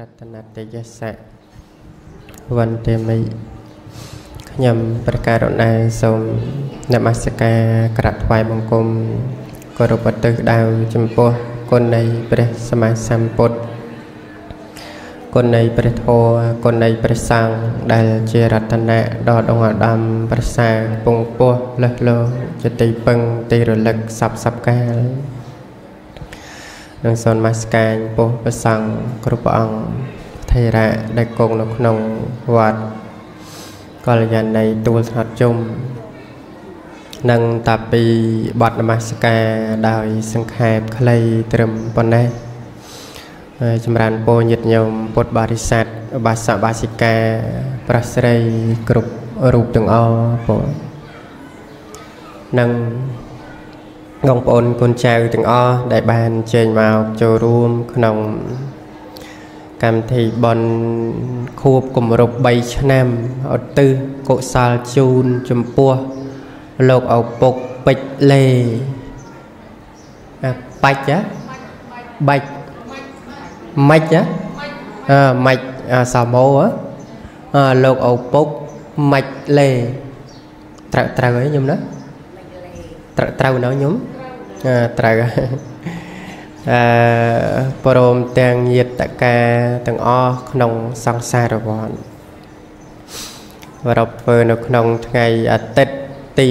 រតនតយសៈវន្តិមិខ្ញុំប្រកាសរណាសូមនមស្ការក្រាបថ្វាយបង្គំគោរពទិសដៅចំពោះគុណនៃព្រះសម្មាសម្ពុទ្ធគុណនៃព្រះធម៌គុណនៃព្រះសង្ឃដែលជារតនៈដ៏ដងអដំប្រសើរពងពោះលះលោជាទីពឹងទីរលឹកសពសពកាល និងសូមមកស្កាញពោះព្រះសង្ឃគ្រប់ព្រះអង្គថេរៈដែលគង់នៅក្នុងវត្តកល្យាណីទួលស្ហត់ជុំនិងតាពីបទនមស្ការដោយសង្ខេបខ្លីត្រឹមប៉ុណ្ណេះចម្រើនពរញាតិញោមពុទ្ធបរិស័ទបាសបាសិកាប្រស្រីគ្រប់រូបទាំងអស់ពរនិង បងប្អូនកូនចៅទាំងអស់ដែលបានចេញមកចូលរួមក្នុងកម្មវិធីបន់ខួបគម្រប់3ឆ្នាំឧទ្ទិសកុសលជូនចំពោះលោកឪពុកពេជ្រលេបាច់ហ៎បាច់ម៉េចហ៎អឺម៉េចសាម៉ូហ៎អឺលោកឪពុកម៉េចលេត្រូវត្រូវហើយខ្ញុំណាត្រូវត្រូវណោះខ្ញុំអឺ ត្រូវអឺព្រមទាំងញាតកាទាំងអស់ក្នុងសង្សារវដ្តរាប់ធ្វើនៅក្នុងថ្ងៃអាទិត្យទី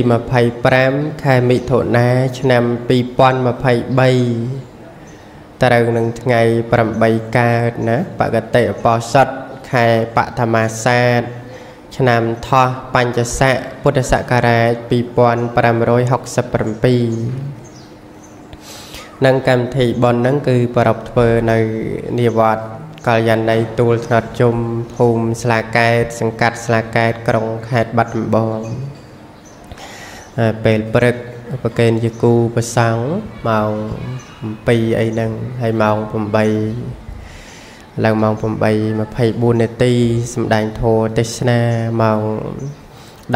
25ខែមិថុនាឆ្នាំ2023ត្រូវនឹងថ្ងៃ8កើតណាបកតិអបោសុតខែបឋមាសាទឆ្នាំថោះបញ្ញស័កពុទ្ធសករាជ2567 និងកម្មវិធីបនហ្នឹងគឺប្រពធ្វើនៅនិវត្តកល្យាណីទូលថ្នត់ជុំភូមិស្លាកែត សង្កាត់ស្លាកែតក្រុងខេត្តបាត់ដំបងពេលព្រឹកប្រកេនជាគូប្រសង់ម៉ោង7អីហ្នឹងហើយម៉ោង8ឡើងម៉ោង8:24នាទីសម្ដែងធម៌ទេសនាម៉ោង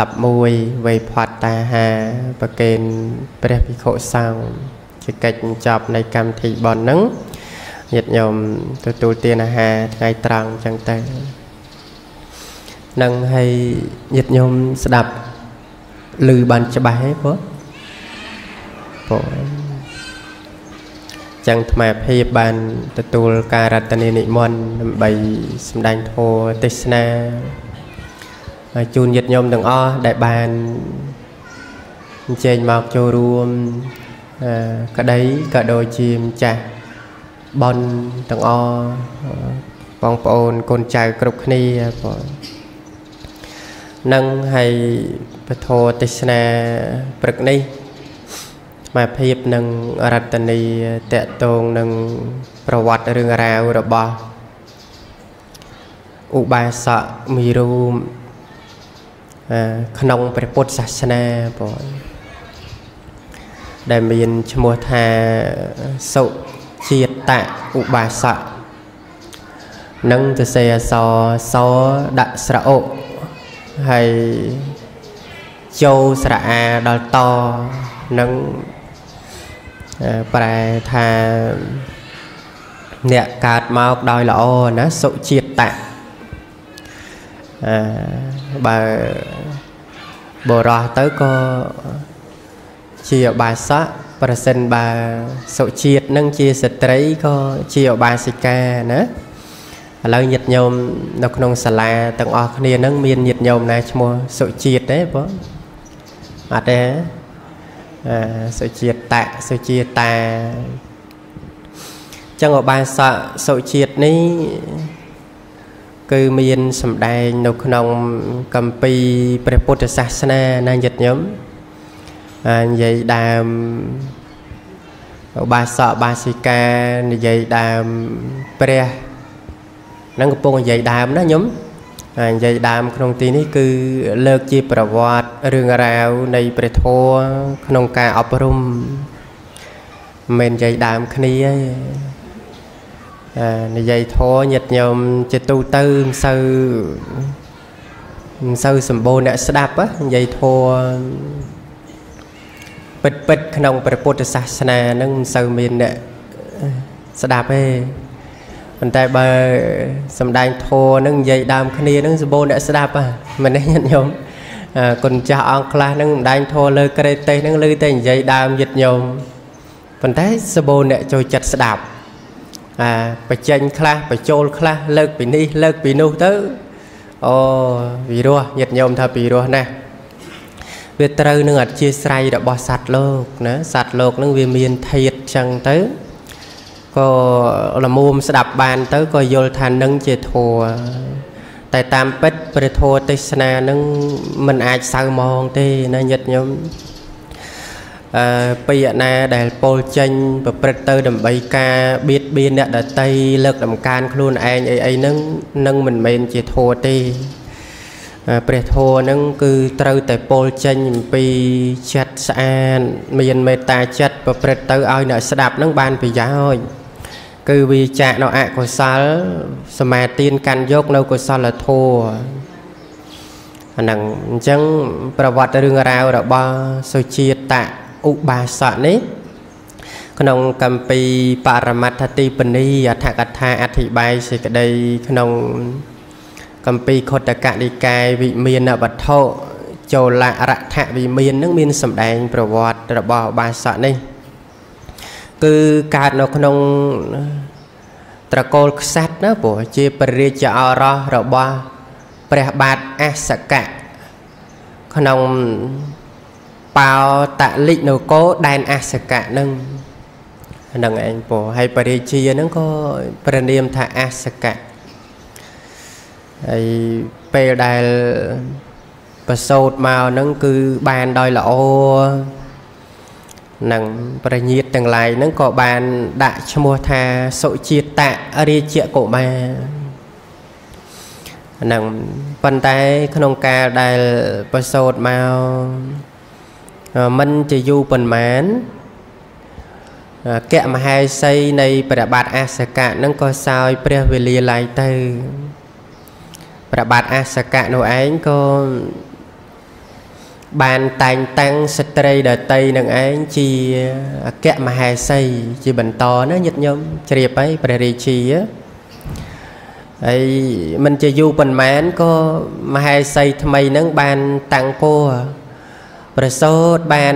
11វេផាត់តាហាប្រកេនព្រះភិក្ខុសង្ឃ ជាកិច្ចបញ្ចប់នៃកម្មវិធីបន់ហ្នឹងញាតិញោមទទួលទានអាហារថ្ងៃត្រង់អញ្ចឹងទៅនឹងឲ្យញាតិញោមស្ដាប់ឮបានច្បាស់ទេបងបងចឹងថ្មភាពបានទទួលការរតនានិមន្តដើម្បីសម្ដែងធម៌ទេសនាជូនញាតិញោមទាំងអស់ដែលបានអញ្ជើញមកចូលរួម ក្តីក៏ដូចជាម្ចាស់បនទាំងអស់បងប្អូនកូនចៅគ្រប់គ្នាបងនឹងឲ្យពធទេសនាព្រឹកនេះមាភាពនិងរតនីតកតងនឹងប្រវត្តិរឿងរ៉ាវរបស់ឧបាសកមីរូមក្នុងព្រះពុទ្ធសាសនាបង ដែលមានឈ្មោះថាសុជាតិតឧបាសកនឹងទៅសេអសសដាក់ស្រៈអុហើយចូលស្រៈអាដល់តនឹងប្រែថាអ្នកកើតមកដោយល្អណាសុជាតិតៈអឺបើបរោះទៅក៏ ជាអបាសកប្រសិនបើសុជាតិនឹងជាស្ត្រីក៏ជាអបាសិកាណាឥឡូវញាតិញោមនៅក្នុងសាលាទាំងអស់គ្នានឹងមានញាតិញោមណាឈ្មោះសុជាតិទេបងអត់ទេសុជាតិតសុជាតាចឹងអបាសកសុជាតិនេះគឺមានសម្ដែងនៅក្នុងកម្ពីព្រះពុទ្ធសាសនាណាយិត្តញោម និយាយដើមឧបាសកបាសិកានិយាយដើមព្រះនឹងកំពុងនិយាយដើមណាញោមនិយាយដើមក្នុងទីនេះគឺលើកជាប្រវត្តិរឿងរ៉ាវនៃព្រះធម៌ក្នុងការអប់រំមិននិយាយដើមគ្នាទេនិយាយធម៌ញាតិញោមជាទូទៅមិនសូវមិនសូវសម្បូរអ្នកស្ដាប់និយាយធម៌ ពិតពិតក្នុងព្រះពុទ្ធសាសនានឹងមិនសូវមានអ្នកស្ដាប់ទេប៉ុន្តែបើសំដែងធัวនឹងនិយាយដើមគ្នានឹងសម្បូរអ្នកស្ដាប់ហ្នឹងនេះញាតិញោមគុណចាស់អង្គខ្លះនឹងសំដែងធัวលើក្រេតេសនឹងឮតែនិយាយដើមញាតិញោមប៉ុន្តែសម្បូរអ្នកចូលចិត្តស្ដាប់អាបញ្ចេញខ្លះបញ្ចូលខ្លះលើកពីនេះលើកពីនោះទៅអូវិរោះញាតិញោមថាវិរោះណាស់ វាត្រូវនឹងអធិស្រ័យរបស់សត្វលោកណាសត្វលោកនឹងវាមានធាតចឹងទៅក៏លមុំស្ដាប់បានទៅក៏យល់ថានឹងជាធัวតែតាមពិតព្រះធัวទេសនានឹងមិនអាចសៅมองទេណាញាតិញោមអឺពីអណាដែលពោលចេញប្រព្រឹត្តទៅដើម្បីការបៀតបៀនអ្នកដតីលើកដំកើងខ្លួនឯងអីអីហ្នឹងនឹងមិនមែនជាធัวទេ ព្រះធម៌ហ្នឹងគឺត្រូវតែពោលចេញអំពីចិត្តស្អាតមានមេត្តាចិត្តប្រព្រឹត្តទៅឲ្យអ្នកស្ដាប់ហ្នឹងបានប្រយោជន៍គឺវាចាក់នៅអកុសលសមាទានកាន់យកនៅកុសលធម៌អាហ្នឹងអញ្ចឹងប្រវត្តិរឿងរ៉ាវរបស់សុជាតៈឧបាសកនេះក្នុងកម្ពីបរមត្ថទីបនីអដ្ឋកថាអធិប្បាយសេចក្តីក្នុង កម្ពីខុទ្ទកនិកាយវិមានវត្ថុចូលរដ្ឋវិមាននឹងមានសម្ដែងប្រវត្តិរបស់ឧបាសកនេះ គឺកើតនៅក្នុងត្រកូលខ្សាត់ណាព្រោះជាព្រះរាជឱរសរបស់ព្រះបាទអសកៈក្នុងបោតលិចនគរដែនអសកៈនឹងហ្នឹងឯងព្រោះហើយបរិជាហ្នឹងក៏ព្រះនាមថាអសកៈ ហើយពេលដែលប្រសូតមកហ្នឹងគឺបានដោយល្អនឹងប្រញាតទាំងឡាយហ្នឹងក៏បានដាក់ឈ្មោះថាសុជាតិតរាជកុមារហ្នឹងប៉ុន្តែក្នុងកាលដែលប្រសូតមកមិនជាយូរប៉ុន្មានកៈមហេសីនៃព្រះបាទអសកៈនឹងក៏សោយព្រះវេលាឡាយទៅ ព្រះបាទអសកៈនោះឯងក៏បានតែងតាំងស្ត្រីដតីនឹងឯងជាអគ្គមហេសីជាបន្តណាញាតិញោមជ្រាបហើយព្រះរាជាហើយមិនជាយូរប៉ុន្មានក៏មហេសីថ្មីនឹងបានតាំងពោប្រសូតបាន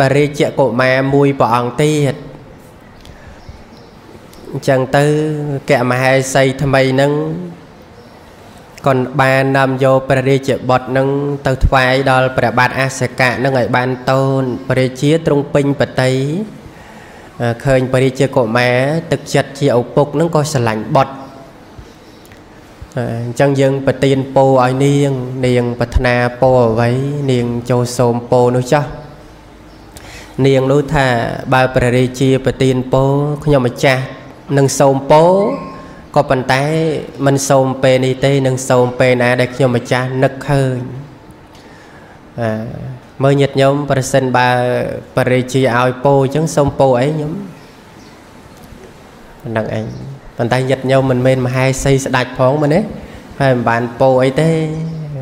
បរិជ្ជកុមារមួយព្រះអង្គទៀតអញ្ចឹងទៅកៈមហេសីថ្មីនឹង ក៏បាននាំយកព្រះរាជបុត្រនឹងទៅថ្វាយដល់ព្រះបាទអសកៈនឹងឲ្យបានតូនព្រះរាជាទ្រង់ពេញបតីឃើញព្រះរាជាកុមារទឹកចិត្តជាឪពុកនឹងក៏ស្រឡាញ់បុត្រអញ្ចឹងយើងប្រទានពោឲ្យនាង នាងប្រាថ្នាពោអ្វីនាងចូលសូមពោនោះចោះនាងនោះថាបើព្រះរាជាប្រទានពោខ្ញុំម្ចាស់នឹងសូមពោ ក៏ប៉ុន្តែមិនសូមពេលនេះទេនឹងសូមពេលណាដែលខ្ញុំម្ចាស់នឹកឃើញអឺមើលញាតិញោមប្រសិនបើបរិជាឲ្យពោអញ្ចឹងសូមពោអីញោមហ្នឹងឯងប៉ុន្តែញាតិញោមមិនមែនមហេសីស្ដាច់ផងមែនទេហើយមិនបានពោអីទេ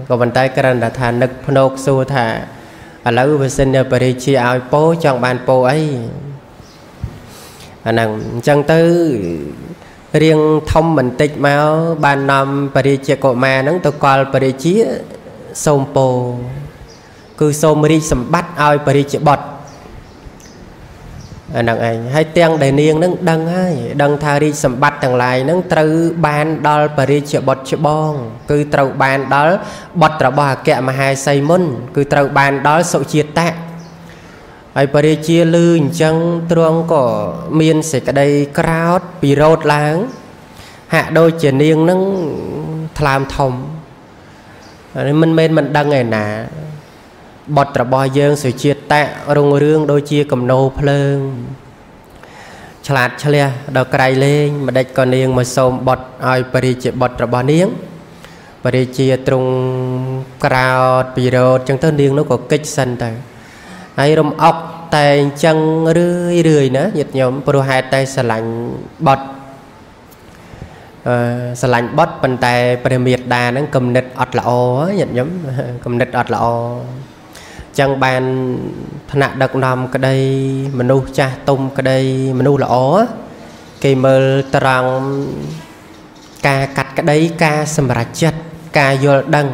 ក៏ប៉ុន្តែគ្រាន់តែថានឹកភ្នោកសួរថាឥឡូវបើសិនជាបរិជាឲ្យពោចង់បានពោអីអាហ្នឹងអញ្ចឹងទៅ រៀងធំបន្តិចមកបាននាំបរិជាកុមារហ្នឹងទៅកល់បរិជាសូមពោគឺសូមរីកសម្បត្តិឲ្យបរិជាបុត្រអាហ្នឹងឯងហើយទាំងដែលនាងហ្នឹងដឹងហើយដឹងថារីកសម្បត្តិទាំងឡាយហ្នឹងត្រូវបានដល់បរិជាបុត្រច្បង គឺត្រូវបានដល់បុត្ររបស់អគ្គមហេសីមុន គឺត្រូវបានដល់សុជាតិៈ ហើយបរិជាលឺអញ្ចឹងទ្រង់ក៏មានសេចក្តីក្រោតពីរោតឡើង ហាក់ដូចជានាងនឹងថ្លើមធំនេះមិនមែនមិនដឹងឯណាបត់របស់យើងសុជាតិតៈរុងរឿងដូចជាកំណោភ្លើង ឆ្លាតឆ្លះដល់ក្រៃលេងម្ដេចក៏នាងមកសូមបត់ឲ្យបរិជាបត់របស់នាងបរិជាទ្រង់ក្រោតពីរោតចឹងទៅនាងនោះក៏កិច្ចសិនទៅ ហើយរំអុកតែអញ្ចឹងរឿយរឿយណាញាតិញោមព្រោះហេតុតែស្រឡាញ់បត់អឺស្រឡាញ់បត់ប៉ុន្តែព្រះមេត្តាហ្នឹងគំនិតអត់ល្អញាតិញោមគំនិតអត់ល្អចឹងបានថ្នាក់ដឹកនាំក្តី មនុស្សចាស់ទុំក្តីមនុស្សល្អគេមើលត្រង់ការកាត់ក្តីការសម្រេចចិត្តការយល់ដឹង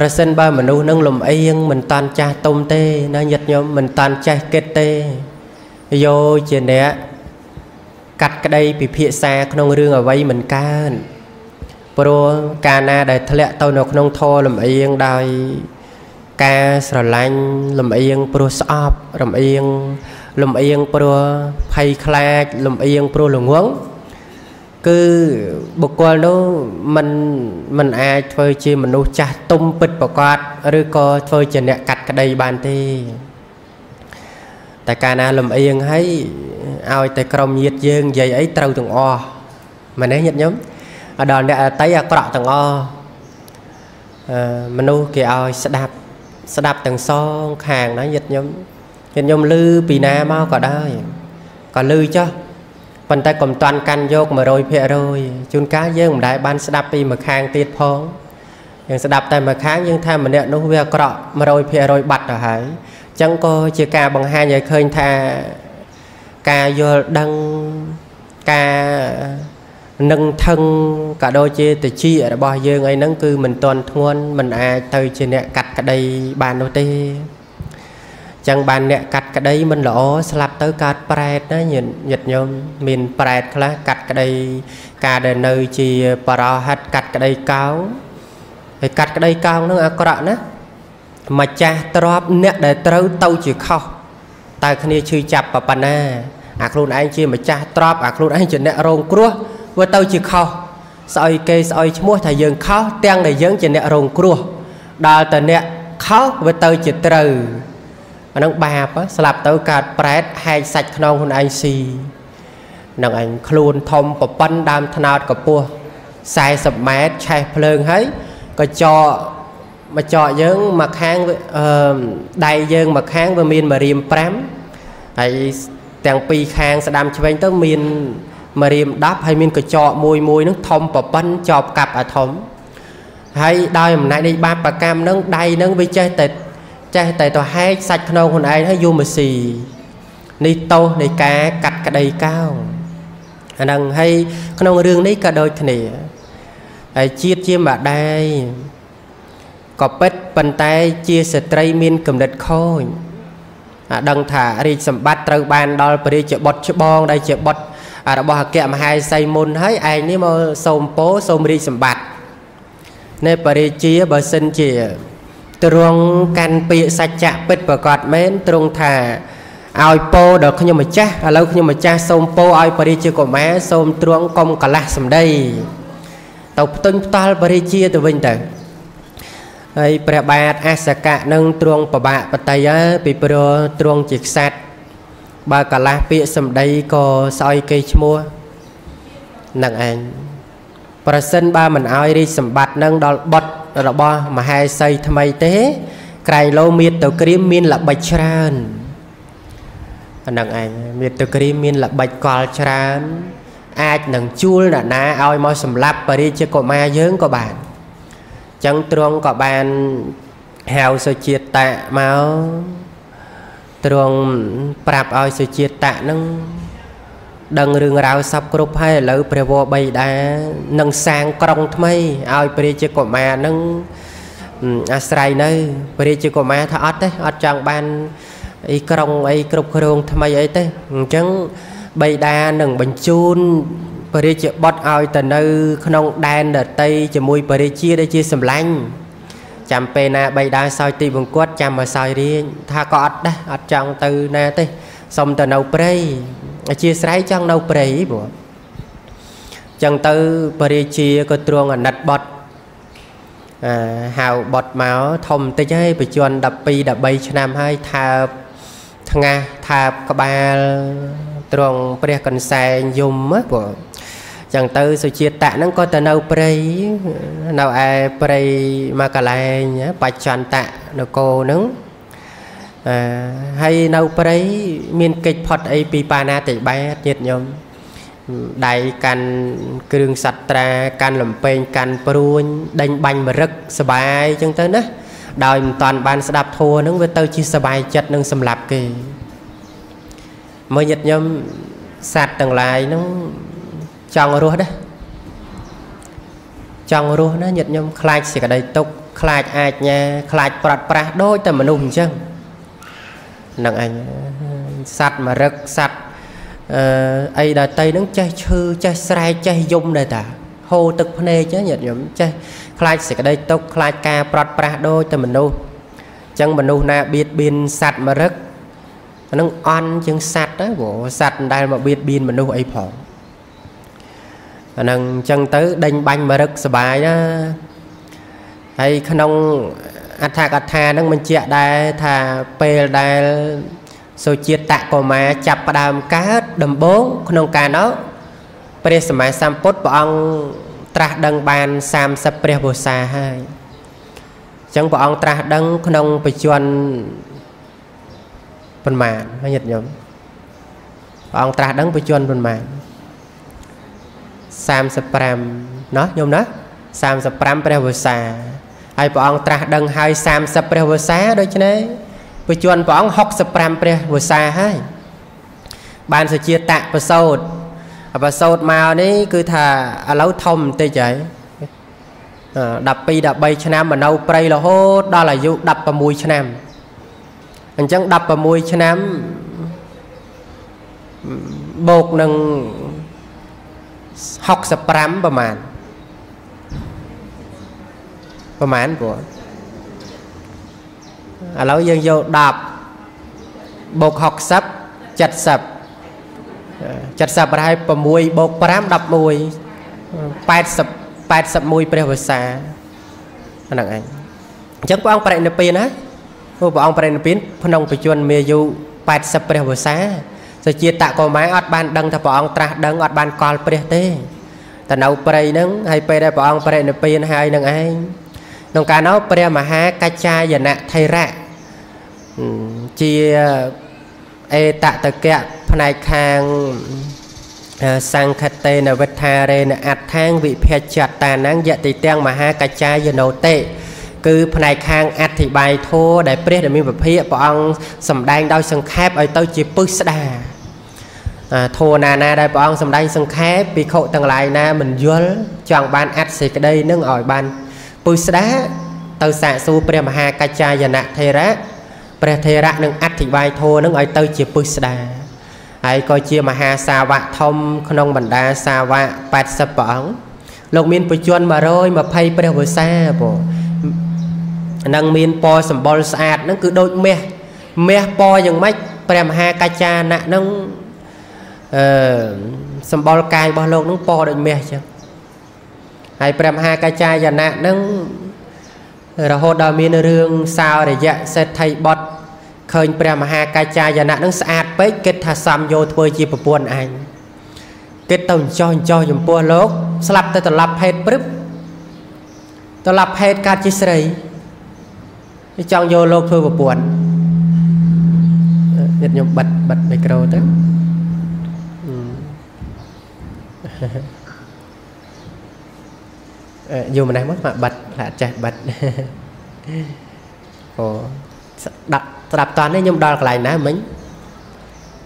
ប្រសិនបើមនុស្សនឹងលំអៀងមិនតាន់ចាស់ទុំទេណាញាតិញោមមិនតាន់ចេះគិតទេយោជាអ្នកកាត់ក្តីពិភាក្សាក្នុងរឿងអ្វីមិនកើនព្រោះកាលណាដែលធ្លាក់ទៅនៅក្នុងធរលំអៀងដោយការស្រឡាញ់លំអៀងព្រោះស្អប់រំអៀងលំអៀងព្រោះភ័យខ្លាចលំអៀងព្រោះល្ងង គឺបុគ្គលនោះมันมันអាចធ្វើជាមនុស្សចាស់ទុំពិតប្រកបឬក៏ធ្វើជាអ្នកកាត់ក្តីបានទេតែកាលណាលំអៀងហើយឲ្យតែក្រុមញាតយើងនិយាយអីត្រូវទាំងអស់មែនទេញាតិញោមដល់អ្នកអតីអាក្រក់ទាំងអស់អឺមនុស្សគេឲ្យស្ដាប់ស្ដាប់ទាំងសងខាងណាញាតិញោមញាតិញោមឮពីណាមកក៏ដែរក៏ឮចុះ ប៉ុន្តែកុំតាន់កាន់យក100%ជួនកាលយើងមិនដែលបានស្ដាប់ពីម្ខាងទៀតផងយើងស្ដាប់តែម្ខាងយើងថាម្នាក់នោះវាអាក្រក់100%បាត់ទៅហើយអញ្ចឹងក៏ជាការបង្ហាញឲ្យឃើញថាការយល់ដឹងការនឹងថឹងក៏ដូចជាតិចរបស់យើងអីហ្នឹងគឺមិនទាន់ធ្ងន់មិនអាចទៅជាអ្នកកាត់ក្តីបាននោះទេចឹងបានអ្នកកាត់ ក្តីមិនល្អស្លាប់ទៅកើតប្រែតណាញាតិញោមមានប្រែតខ្លះកាត់ក្តីការដែលនៅជាបរោហិតកាត់ក្តីកោងហើយកាត់ក្តីកោងនឹងអាក្រក់ណាម្ចាស់ទ្របអ្នកដែលត្រូវទៅជាខុសតើគ្នាឈឺចាប់ប៉ុណ្ណាអាខ្លួនឯងជាម្ចាស់ទ្របអាខ្លួនឯងជាអ្នករងគ្រោះវាទៅជាខុសស្អុយគេស្អុយឈ្មោះថាយើងខុសទាំងដែលយើងជាអ្នករងគ្រោះដល់តែអ្នកខុសវាទៅជាត្រូវ អានឹងបាបស្លាប់ទៅកើតប្រែតហែកសាច់ខ្នងខ្លួនឯងស៊ីនឹងឯងខ្លួនធំប្រប៉ិនដើមថ្នោតកពស់40ម៉ែត្រឆេះភ្លើងហើយក៏ចកមកចកយើងមកខាងអឺដៃយើងមកខាងវាមានមរៀម5ហើយទាំងពីរខាងស្ដាំឆ្វេងទៅមានមរៀម10ហើយមានកញ្ចក់មួយមួយនឹងធំប្រប៉ិនជាប់កាប់អាធំហើយដោយអំណាចនៃបាបប្រកម្មនឹងដៃនឹងវាចេះតែ ចេះតែទៅហែកសាច់ខ្នងខ្លួនឯងហើយយូមកស៊ីនេះតោសនៃការកាត់ក្តីកោងអាហ្នឹងហើយក្នុងរឿងនេះក៏ដូចគ្នាហើយជាតិជាម្ដាយក៏ពិតប៉ុន្តែជាស្ត្រីមានគំនិតខូចអាដឹងថារាជសម្បត្តិត្រូវបានដល់ព្រះរាជបុត្រច្បងដែលជាបុត្ររបស់អគ្គមហេសីមុនហើយឯងនេះមកសូមពោសូមរាជសម្បត្តិនៃបរិជាបើសិនជា ទ្រង់កាន់ពាក្យសច្ចៈពិតប្រកបមែនទ្រង់ថាឲ្យពោដល់ខ្ញុំម្ចាស់ឥឡូវខ្ញុំម្ចាស់សូមពោឲ្យបរិជាកុមារសូមទ្រង់កុំកលាស់សម្ដីទៅផ្ទុញផ្ដាល់បរិជាទៅវិញទៅហើយព្រះបាទអសកៈនឹងទ្រង់ប្របាកបតីហើយពីព្រោះទ្រង់ជាក្សត្របើកលាស់ពាក្យសម្ដីក៏ស្អុយគេឈ្មោះនឹងឯងប្រសិនបើមិនអោយរាជសម្បត្តិនឹងដល់បុត្រ របស់មហេសីថ្មីទេក្រែងលោមៀតទៅក្រៀមមានល្បិចច្រើនអានឹងឯងមៀតទៅក្រៀមមានល្បិចកលច្រើនអាចនឹងជួលអ្នកណាឲ្យមកសម្លាប់បរិជាកុមារយើងក៏បានចឹងទ្រង់ក៏បានហៅសុជាតៈមកទ្រង់ប្រាប់ឲ្យសុជាតៈនឹង ដឹងរឿងរ៉ាវសពគ្រប់ហើយឥឡូវព្រះវរបិតានឹងសាងក្រុងថ្មីឲ្យព្រះជាកុមារនឹងអាស្រ័យនៅព្រះជាកុមារថាអត់ទេអត់ចង់បានអីក្រុងអីគ្រប់គ្រងថ្មីអីទេអញ្ចឹងបិតានឹងបញ្ជូនព្រះរាជបុត្រឲ្យទៅនៅក្នុងដែនដតីជាមួយព្រះរាជាដែលជាសម្លាញ់ចាំពេលណាបិតាសោយទីបង្គត់ចាំមកសោយរៀងថាក៏អត់ដែរអត់ចង់ទៅណាទេសុំទៅនៅព្រៃ អធិស្រ័យចង់នៅព្រៃព្រោះចឹងទៅបរិជាក៏ទ្រង់អាណិតបត់អឺហៅបត់មកធំតិចហើយបច្ចុប្បន្ន12 13ឆ្នាំហើយថើបថ្ងាសថើបក្បាលទ្រង់ព្រះកន្សែងយំព្រោះចឹងទៅសុជាតិតៈហ្នឹងក៏ទៅនៅព្រៃនៅឯព្រៃមកកលែងបច្ចន្តៈនគរហ្នឹង អឺហើយនៅព្រៃមានកិច្ចផុតអីពីបាណាតិបាតញាតិញោមដៃកាន់គ្រឿងសត្ត្រាកាន់លំពេងកាន់ព្រួញដេញបាញ់មរឹកសបាយអញ្ចឹងទៅណាដោយមិនតាន់បានស្ដាប់ធัวហ្នឹងវាទៅជាសបាយចិត្តនឹងសម្លាប់គេមើលញាតិញោមសត្វទាំងឡាយហ្នឹងចង់រស់ដែរចង់រស់ណាញាតិញោមខ្លាចសេចក្តីទុក្ខខ្លាចអាចញាខ្លាចប្រត់ប្រាស់ដូចតែមនុស្សអញ្ចឹង នឹងអញសัตว์មរឹកសัตว์អឺអីដតីនឹងចេះឈឺចេះស្រែកចេះយំដែរតាហូរទឹកភ្នែកញាតិញោមចេះខ្លាចសេចក្តីទុក្ខខ្លាចការប្រត់ប្រាស់ដូចតែមនុស្សអញ្ចឹងមនុស្សណាបៀតបៀនសัตว์មរឹកអានឹងអន់ជាងសัตว์ទៅព្រោះសัตว์ដែលមកបៀតបៀនមនុស្សអីផងអានឹងអញ្ចឹងទៅដេញបាញ់មរឹកសបាយណាហើយក្នុង អដ្ឋកថានឹងបញ្ជាក់ដែរថាពេលដែលសុជាតិតកុមារចាប់ផ្ដើមកើតដំបូងក្នុងការនោះព្រះសម្មាសម្ពុទ្ធព្រះអង្គត្រាស់ដឹងបាន30ព្រះវស្សាហើយអញ្ចឹងព្រះអង្គត្រាស់ដឹងក្នុងបច្ចុប្បន្នប៉ុន្មានញាតិញោមព្រះអង្គត្រាស់ដឹងបច្ចុប្បន្នប៉ុន្មាន35ណោះញោមណា35ព្រះវស្សា ហើយព្រះអង្គត្រាស់ដឹងហើយ30ព្រះវស្សាដូច្នេះបច្ចុប្បន្នព្រះអង្គ65ព្រះវស្សាហើយបានសុជាតប្រសោតប្រសោតមកនេះគឺថាឥឡូវធំបន្តិចហើយ12 13ឆ្នាំមកនៅព្រៃរហូតដល់អាយុ16ឆ្នាំអញ្ចឹង16ឆ្នាំបូកនឹង65ប្រមាណ ប្រមាណព្រោះឥឡូវយើងយក10បូក60 70 70ប្រហែល6បូក5 11 80 81ព្រះវស្សាហ្នឹងឯងអញ្ចឹងព្រះអង្គបរិនិព្វានណាព្រោះព្រះអង្គបរិនិព្វានក្នុងបច្ចុប្បន្នមានអាយុ80ព្រះវស្សាសុជាតកុមារអត់បានដឹងថាព្រះអង្គត្រាស់ដឹងអត់បានកលព្រះទេតែនៅព្រៃហ្នឹងហើយពេលដែលព្រះអង្គបរិនិព្វានហើយនឹងឯង ក្នុងការនោះព្រះមហាកច្ចាយនៈថេរៈជាអេតតកៈផ្នែកខាងសង្ខតេនវិថារេនអដ្ឋាងវិភេចតានងយតិទាំងមហាកច្ចាយណោតេគឺផ្នែកខាងអធិប្បាយធัวដែលព្រះដែលមានពភាកព្រះអង្គសម្ដែងដោយសង្ខេបឲ្យទៅជាពឹសស្ដាធัวណាណាដែលព្រះអង្គសម្ដែងសង្ខេបភិក្ខុទាំងឡាយណាមិនយល់ចង់បានអត្ថសេចក្តីនឹងឲ្យបាន ពុស្ដាទៅសាកសួរព្រះមហាកច្ចាយនៈថេរៈព្រះថេរៈនឹងអធិប្បាយធัวនឹងឲ្យទៅជាពុស្ដាហើយក៏ជាមហាសាវកធំ ក្នុងបណ្ដាសាវក80ព្រះអង្គលោកមានបច្ចុប្បន្ន120ព្រះវស្សាបងនឹងមានពណ៌សម្បុរស្អាតហ្នឹងគឺដូចមាសមាសពណ៌យ៉ាងម៉េចព្រះមហាកច្ចាណៈហ្នឹងអឺសម្បុរកាយរបស់លោកហ្នឹងពណ៌ដូចមាសអញ្ចឹង ហើយព្រះមហាកច្ចាយណៈនឹងរហូតដល់មានរឿងសោរយៈសេដ្ឋីបុត្រឃើញព្រះមហាកច្ចាយណៈនឹងស្អាតពេកគិតថាសំយោធ្វើជាប្រពន្ធអញគិតទៅអញ្ចោះអញ្ចោះចំពោះលោក ស្លាប់ទៅត្រឡប់ភេទព្រឹបត្រឡប់ភេទកើតជាស្រីចង់យកលោកធ្វើប្រពន្ធញាតិខ្ញុំបិទបិទមីក្រូទៅ យូរម្នេះមកមកបិទផ្លាកចេះបិទអូដាក់ស្ដាប់តនេះខ្ញុំដល់កន្លែងណាមិញ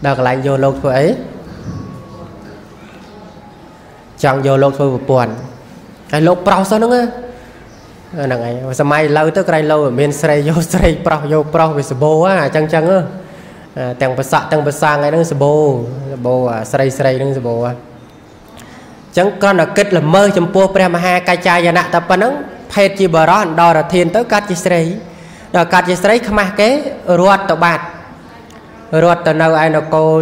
ដល់កន្លែងយកលោកធ្វើអីចង់យកលោកធ្វើប្រពន្ធហើយលោកប្រុសសោះហ្នឹងហ្នឹងហើយសម័យលើទៅក្រែងលោមានស្រីយកស្រីប្រុសយកប្រុសវាសបោអាចឹងចឹងទាំងប្រសក់ទាំងប្រសាងហ្នឹងសបោសបោស្រីស្រីហ្នឹងសបោ ចឹងគ្រាន់តែគិតល្មើសចំពោះព្រះមហាកាចាយណៈតែប៉ុណ្ណឹងភេទជាបរោះអណ្ដរធានទៅកាត់ជាស្រីដល់កាត់ជាស្រីខ្មាស់គេរត់ទៅបាត់រត់ទៅនៅឯនគរ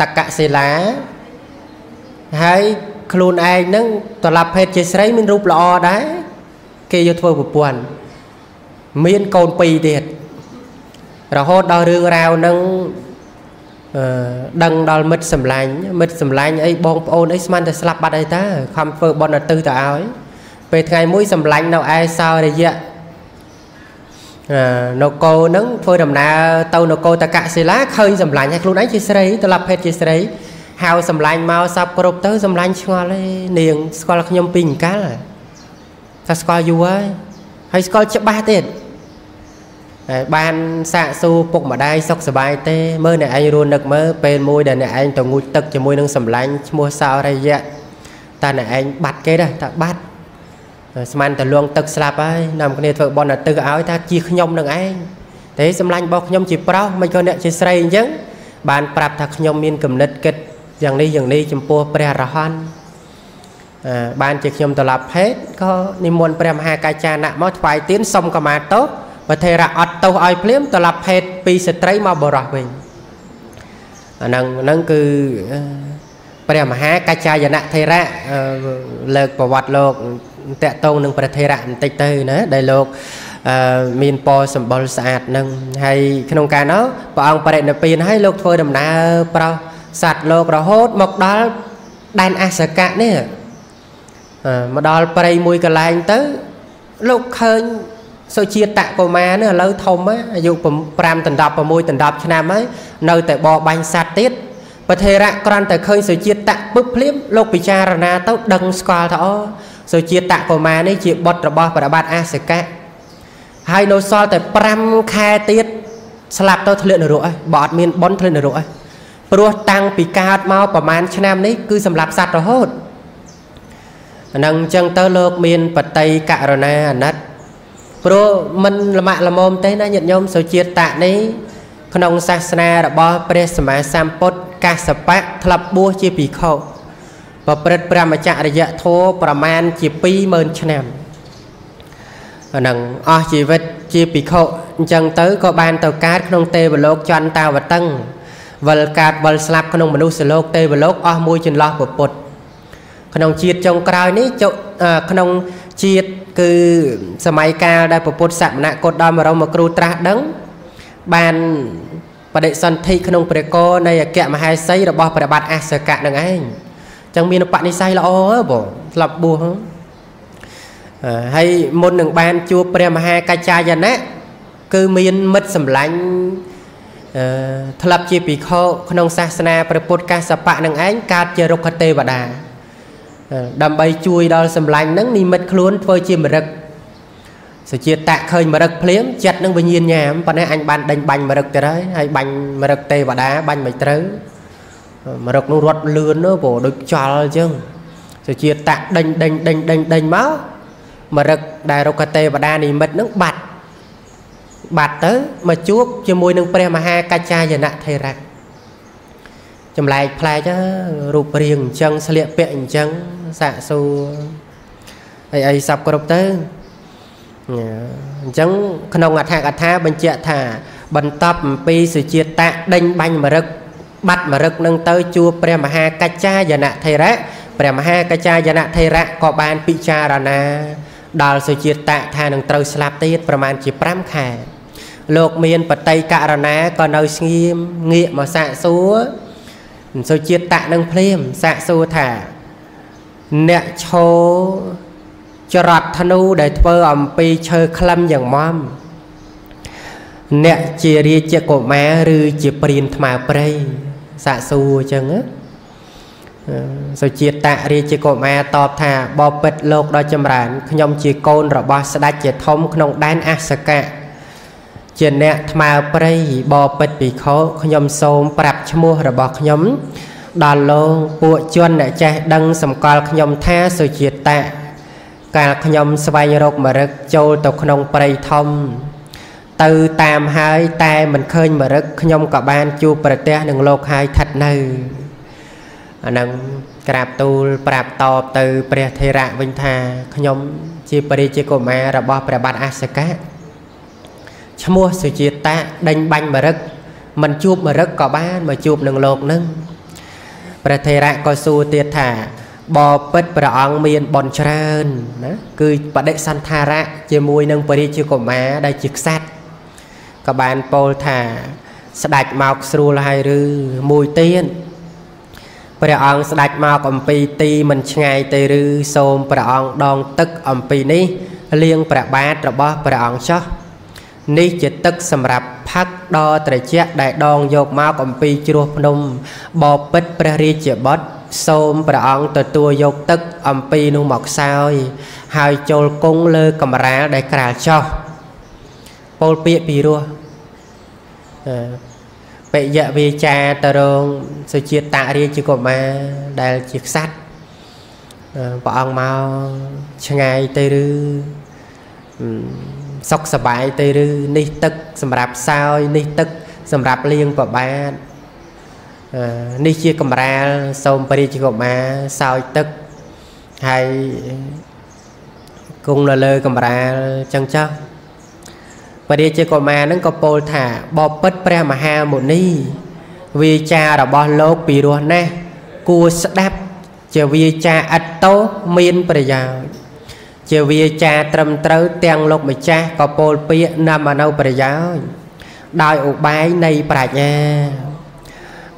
តកសិលាហើយខ្លួនឯងនឹងត្រឡប់ភេទជាស្រីមានរូបល្អដែរគេយកធ្វើប្រពន្ធមានកូនពីរទៀតរហូតដល់រឿងរ៉ាវនឹង ដឹងដល់មិត្តសម្លាញ់មិត្តសម្លាញ់អីបងប្អូនអីស្មានតែស្លាប់បាត់អីតើខំធ្វើបន់ទៅទៅឲ្យពេលថ្ងៃមួយសម្លាញ់នៅឯសោរយៈនគរនឹងធ្វើដំណើរទៅនគរតកសិលាឃើញសម្លាញ់ឲ្យខ្លួនឯងជាស្រីត្រឡប់ភេទជាស្រីហៅសម្លាញ់មកសັບគ្រប់ទៅសម្លាញ់ឆ្ងល់ឯនាងស្គាល់ខ្ញុំពីអង្កលថាស្គាល់យូរហើយហើយស្គាល់ច្បាស់ទៀត ហើយបានសាកសួរពុកម្ដាយសុខសប្បាយទេមើលអ្នកឯងរួននឹកមើលពេលមួយដែលអ្នកឯងទៅងូតទឹកជាមួយនឹងសម្លាញ់ឈ្មោះសោរិយៈតើអ្នកឯងបាត់គេដែរតើបាត់ស្មានតលងទឹកស្លាប់ហើយនាំគ្នាធ្វើបន់ទៅឲ្យថាជាខ្ញុំនឹងឯងតែសម្លាញ់របស់ខ្ញុំជាប្រុសមិនក៏អ្នកជាស្រីអញ្ចឹងបានប្រាប់ថាខ្ញុំមានគំនិតគិតយ៉ាងនេះយ៉ាងនេះចំពោះព្រះរហន្តបានជាខ្ញុំត្រឡប់ភេទក៏និមន្តព្រះមហាកាចាណៈមកថ្វាយទៀនសុំកម្មាទោស ប្រធេរៈអត់ទោសឲ្យភ្លាមត្រឡប់ភេទពីស្ត្រីមកបរោះវិញអាហ្នឹងហ្នឹងគឺព្រះមហាកាចាយណៈថេរៈលើកប្រវត្តិលោកតកតងនឹងព្រះថេរៈបន្តិចទៅណាដែលលោកមានពណ៌សម្បុរស្អាតនឹងហើយក្នុងការនោះព្រះអង្គបរិនិព្វានហើយលោកធ្វើដំណើរប្រោសសត្វលោករហូតមកដល់ដែនអសកៈនេះមកដល់ព្រៃមួយកន្លែងទៅលោកឃើញ សុជាតកុមារនេះឥឡូវធំអាយុ5ដណ្ដប់6ដណ្ដប់ឆ្នាំហើយនៅតែបរបាញ់សត្វទៀតប្រធេរៈក្រាន់តែឃើញសុជាតពឹបភ្លាមលោកពិចារណាទៅដឹងស្គាល់ថាអូសុជាតកុមារនេះជាបុត្ររបស់ព្រះបាទអាសកៈហើយនៅសល់តែ5ខែទៀតស្លាប់ទៅធ្លាក់នរកហើយបើអត់មានបុណ្យធ្លាក់នរកហើយព្រោះតាំងពីកើតមកប្រហែលឆ្នាំនេះគឺសម្រាប់សត្វរហូតអានឹងអញ្ចឹងទៅលោកមានបតីករណាអាណិត ព្រោះមិនលមាក់លមមទេណាញាតិញោមសុជាតិតនេះក្នុងសាសនារបស់ព្រះសម្មាសម្ពុទ្ធកាសបៈធ្លាប់បួសជាភិក្ខុប្រព្រឹត្តព្រះមច្ចរិយធម៌ប្រមាណជា20000ឆ្នាំអានឹងអស់ជីវិតជាភិក្ខុអញ្ចឹងទៅក៏បានទៅកើតក្នុងទេវលោកចន្ទតាវតឹងវិលកើតវិលស្លាប់ក្នុងមនុស្សលោកទេវលោកអស់មួយចន្លោះពុទ្ធក្នុងជាតិចុងក្រោយនេះចុក្នុងជាតិ គឺសម័យកាលដែលពុទ្ធសមណៈកុដដល់មរមគ្រូត្រាស់ដឹង បានបដិសន្ធិក្នុងព្រះគរនៃអគ្គមហេសីរបស់ព្រះបាទអសកៈនឹងឯងចឹងមានបនិស័យល្អបងស្លាប់បួសហើយមុននឹងបានជួបព្រះមហាកច្ចាយណៈគឺមានមិត្តសម្លាញ់អឺធ្លាប់ជាភិក្ខុក្នុងសាសនាព្រះពុទ្ធកាសបៈនឹងឯងកើតជារុក្ខទេវតា ដើម្បីជួយដល់សម្លាញ់នឹងនិមិត្តខ្លួនធ្វើជាមរឹកសុជាតៈឃើញមរឹកភ្លាមចិត្តនឹងវិញ្ញាណញ៉ាមប៉ុន្តែអញបានដេញបាញ់មរឹកទៅហើយហើយបាញ់មរឹកទេវតាបាញ់មិនត្រូវមរឹកនោះរត់លឿននោះព្រោះដូចចលអញ្ចឹងសុជាតៈដេញដេញដេញដេញដេញមកមរឹកដែលរុក្ខទេវតានិមិត្តនឹងបាត់បាត់ទៅមកជួបជាមួយនឹងព្រះមហាកច្ចាយនៈថេរៈ ចម្លែកផ្លែករូបរាងអញ្ចឹងស្លៀកពាក់អញ្ចឹងសាកសួរអីអីសັບគ្រប់ទៅអញ្ចឹងក្នុងអត្ថកថាបញ្ជាក់ថា បន្ទាប់អំពីសុជាតិតៈដេញបាញ់មរឹកបាត់មរឹកនឹងទៅជួបព្រះមហាកច្ចាយនៈថេរៈព្រះមហាកច្ចាយនៈថេរៈក៏បានពិចារណាដល់សុជាតិតៈថានឹងត្រូវស្លាប់ទៀតប្រមាណជា5ខែលោកមានបតីករណាក៏នៅស្ងៀមងាកមកសាកសួរ សុជាតិតៈនឹងភ្លាមសាកសួរថាអ្នកឈោចរត់ធ្នូដែលធ្វើអំពីឈើក្លឹមយ៉ាងម៉ំអ្នកជារាជកុមារឬជាព្រានថ្មើព្រៃសាកសួរអញ្ចឹងសុជាតិតរាជកុមារតបថាបបិទ្ធលោកដ៏ចម្រើនខ្ញុំជាកូនរបស់ស្ដេចជាធំក្នុងដែនអសកៈ ជាអ្នកថ្មើព្រៃបបិទ្ធភិក្ខុខ្ញុំសូមប្រាប់ឈ្មោះរបស់ខ្ញុំដល់លោកពួកជនអ្នកចេះដឹងសម្គាល់ខ្ញុំថាសុជាតិតៈកាលខ្ញុំស្វែងរកមរឹកចូលទៅក្នុងព្រៃធំ ទៅតាមហើយតែមិនឃើញមរឹកខ្ញុំក៏បានជួបប្រទះនឹងលោកហើយឋិតនៅអានឹងក្រាបទូលប្រាប់តបទៅព្រះថេរៈវិញថាខ្ញុំជាបរិជាកុមាររបស់ព្រះបាទអសកៈ ឈ្មោះសុជាតៈដេញបាញ់មរឹកមិនជួបមរឹកក៏បានមកជួបនឹងលោកនឹងព្រះថេរៈក៏សួរទៀតថាបបិទ្ធព្រះអង្គមានបនច្រើនណាគឺបដិសន្ធារៈជាមួយនឹងពរិជាកុមារដែលជាក្សត្រក៏បានពោលថាស្ដាច់មកស្រួលហើយឬមួយទៀតព្រះអង្គស្ដាច់មកអំពីទីមិនឆ្ងាយទេឬសូមព្រះអង្គដងទឹកអំពីនេះលាងព្រះបាទរបស់ព្រះអង្គចោះ នេះជាទឹកសម្រាប់ផឹកដ៏ត្រជាក់ដែលដងយកមកអំពីជ្រោះភ្នំបបិទ្ធព្រះរាជាបុត្រសូមព្រះអង្គទទួលយកទឹកអំពីនោះមកខ្សោយ ហើយចូលគង់លើកំរាលដែលក្រាលចោះពោលពាក្យពីរោះបិយវិចាតរងសុជាតិតរាជកុមារដែលជាក្សត្រព្រះអង្គមកឆ្ងាយទៅឬ សុខសบายទៅឬនេះទឹកសម្រាប់សោយនេះទឹកសម្រាប់លៀងប្របាទនេះជាកំរាលសូមពរិជ្ជកុមារសោយទឹកហើយគង់នៅលើកំរាលចឹងចុះពរិជ្ជកុមារនឹងក៏ពោលថាបបិទ្ធព្រះមហាមុនីវាចារបស់លោកពីរោះណាស់គួរស្ដាប់ជាវាចាឥតតោមានប្រយោជន៍ ជាវាចាត្រឹមត្រូវទាំងលោកម្ចាស់ក៏ពោលពាក្យនាំមកនៅប្រយោជន៍ដោយឧបាយនៃប្រាជ្ញា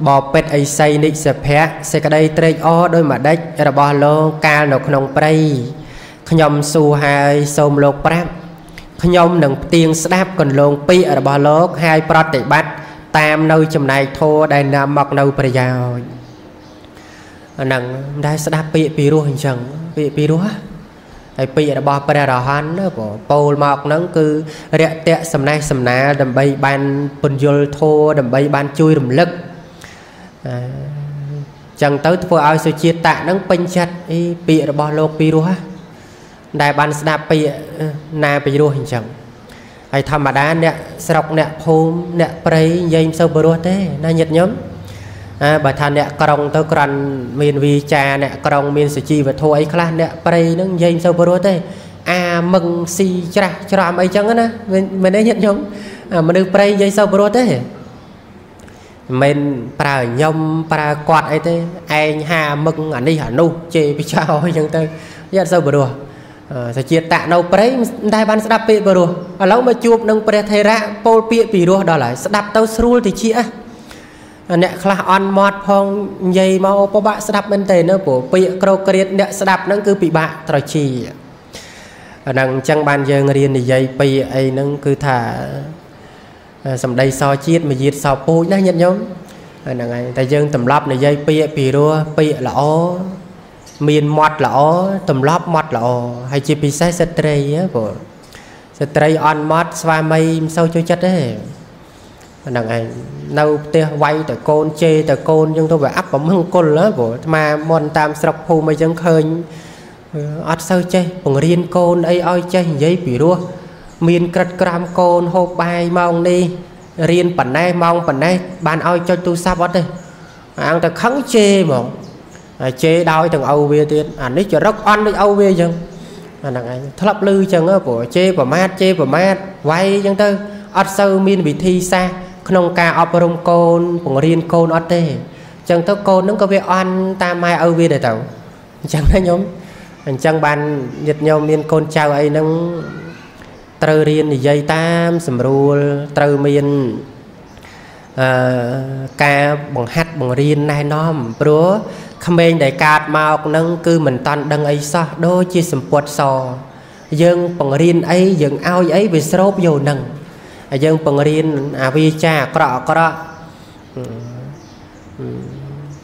បបិទ្ធអិសីនិសភៈសេចក្តីត្រេកអរដោយម្ដេចរបស់លោកកាលនៅក្នុងព្រៃខ្ញុំសួរហើយសូមលោកប្រាប់ខ្ញុំនឹងផ្ទៀងស្ដាប់កន្លងពីរបស់លោកហើយប្រតិបត្តិតាមនៅចំណែកធัวដែលនាំមកនៅប្រយោជន៍អាហ្នឹងមិនដែលស្ដាប់ពាក្យពីរោះអញ្ចឹងពាក្យពីរោះ ហើយពាក្យរបស់ព្រះរហន្តណាបងពោលមកហ្នឹងគឺរយៈសំណេះសំណាលដើម្បីបានពន្យល់ធัวដើម្បីបានជួយរំលឹកអញ្ចឹងទៅធ្វើឲ្យសុជាតិតៈហ្នឹងពេញចិត្តអីពាក្យរបស់លោកពីរោះដែលបានស្ដាប់ពាក្យណាពីរោះអញ្ចឹងហើយធម្មតាអ្នកស្រុកអ្នកភូមិអ្នកព្រៃនិយាយមិនសូវបរោះទេណាញាតិញោមអើ បើថាអ្នកក្រុងទៅក្រាន់មានវីចាអ្នកក្រុងមានសុជីវធម៌អីខ្លះអ្នកព្រៃហ្នឹងនិយាយមិនសូវបរោះទេអាមឹងស៊ីច្រាស់ច្រាំអីចឹងណាមែនទេញាតិញោមមនុស្សព្រៃនិយាយសូវបរោះទេមិនប្រើខ្ញុំប្រើគាត់អីទេឯងហាមឹងអានេះអានោះជេរពិចោអញ្ចឹងទៅយ៉ាត់សូវបរោះសាជាតៈនៅព្រៃមិនដែលបានស្ដាប់ពាក្យបរោះឥឡូវមកជួបនឹងព្រះថេរៈពោលពាក្យពីរោះដល់ហើយស្ដាប់ទៅស្រួលតិចអ្នកខ្លះអន់មាត់ផងនិយាយមកពិបាកស្ដាប់មែនទេនៅព្រោះពាក្យក្រោកក្រៀតអ្នកស្ដាប់ហ្នឹងគឺពិបាកត្រជាអាហ្នឹងអញ្ចឹងបានយើងរៀននិយាយពីអីហ្នឹងគឺថាសម្ដីសជាតិមយាទសពូជណាញាតិញោមហ្នឹងហើយតែយើងទម្លាប់និយាយពាក្យពីរោះពាក្យល្អមានមាត់ល្អទម្លាប់មាត់ល្អហើយជាពិសេសស្ត្រីបងស្ត្រីអន់មាត់ស្វាមីមិនសូវចូលចិត្តទេ ហ្នឹងឯងនៅផ្ទះវាយតកូនជេរតកូនយើងទៅវាអាប់ប្រមង្គលព្រោះអាត្មាមន់តាមស្រុកភូមិអីចឹងឃើញអត់សូវចេះបង្រៀនកូនអីឲ្យចេះនិយាយពីរោះមានក្រិតក្រាមកូនហូបបាយម៉ោងនេះរៀនប៉ុណ្ណេះម៉ោងប៉ុណ្ណេះបានឲ្យចុចទូរស័ព្ទអត់ទេអាងតែខឹងជេរហ្មងហើយជេរដោយទាំងឪវាទៀតអានេះចរិតអន់ដូចឪវាអញ្ចឹងអាហ្នឹងឯងធ្លាប់លឺអញ្ចឹងព្រោះជេរប្រមាថជេរប្រមាថវាយអញ្ចឹងទៅអត់សូវមានវិធីសាស្ត្រ ក្នុងការអប់រំកូនបង្រៀនកូនអត់ទេអញ្ចឹងទៅកូនហ្នឹងក៏វាអន់តាមម៉ែឪវាដែរទៅអញ្ចឹងណាញោមអញ្ចឹងបានញាតិញោមមានកូនចៅអីហ្នឹងត្រូវរៀននិយាយតាមស្រួលត្រូវមានអឺការបង្ហាត់បង្រៀនណែនាំព្រោះក្មេងដែលកើតមកនឹងគឺមិនតាន់ដឹងអីសោះដូចជាសម្ពុតសយើងបង្រៀនអីយើងឲ្យអីវាស្រូបយកនឹង ហើយយើងបង្រៀនអាវាចាអាក្រក់អាក្រក់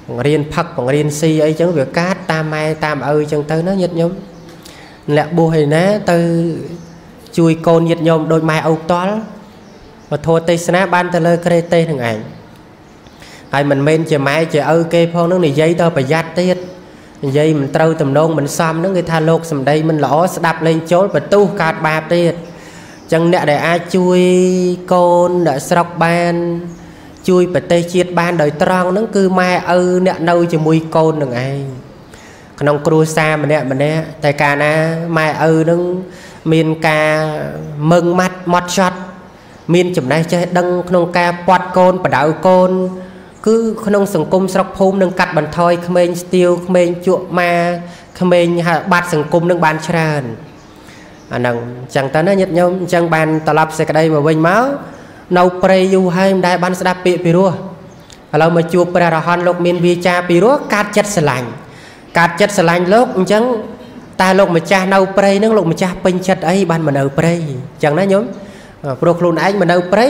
បង្រៀនផឹកបង្រៀនស៊ីអីចឹងវាកាតតាមម៉ែតាមឪចឹងទៅណាញាតិញោមលាក់បួសឯណាទៅជួយកូនញាតិញោមដូចម៉ែឪផ្ទាល់វធទេសនាបានទៅលើក្រេទេសនឹងឯងហើយមិនមែនជាម៉ែជាឪគេផងនឹងនិយាយទៅប្រយ័ត្នទៀតនិយាយមិនត្រូវតំណងមិនសមនឹងគេថាលោកសំដីមិនល្អស្ដាប់លេងចូលបន្ទុះកើតបាបទៀត ចឹងអ្នកដែលអាចជួយកូនអ្នកស្រុកបាន ជួយប្រទេសជាតិបានដោយត្រង់ហ្នឹងគឺម៉ែឪអ្នកនៅជាមួយកូននឹងឯងក្នុងគ្រួសារម្នាក់ម្នាក់តែកាលណាម៉ែឪនឹងមានការមឹងម៉ាត់ម៉ត់ចត់មានចំណេះចេះដឹងក្នុងការពាត់កូនបដៅកូន គឺក្នុងសង្គមស្រុកភូមិនឹងកាត់បន្ថយក្មេងស្ទាវក្មេងជក់ម៉ាក្មេងបាត់សង្គមនឹងបានច្រើន អាហ្នឹងអញ្ចឹងតើណាញាតិញោមអញ្ចឹងបានត្រឡប់សេចក្តីមកវិញមកនៅព្រៃយូរហើយមិនដែលបានស្ដាប់ពាក្យពីរោះឥឡូវមកជួបព្រះរហន្តលោកមានវាចាពីរោះកាត់ចិត្តស្រឡាញ់កាត់ចិត្តស្រឡាញ់លោកអញ្ចឹងតើលោកម្ចាស់នៅព្រៃហ្នឹងលោកម្ចាស់ពេញចិត្តអីបានមកនៅព្រៃអញ្ចឹងណាញោមព្រោះខ្លួនឯងមកនៅព្រៃ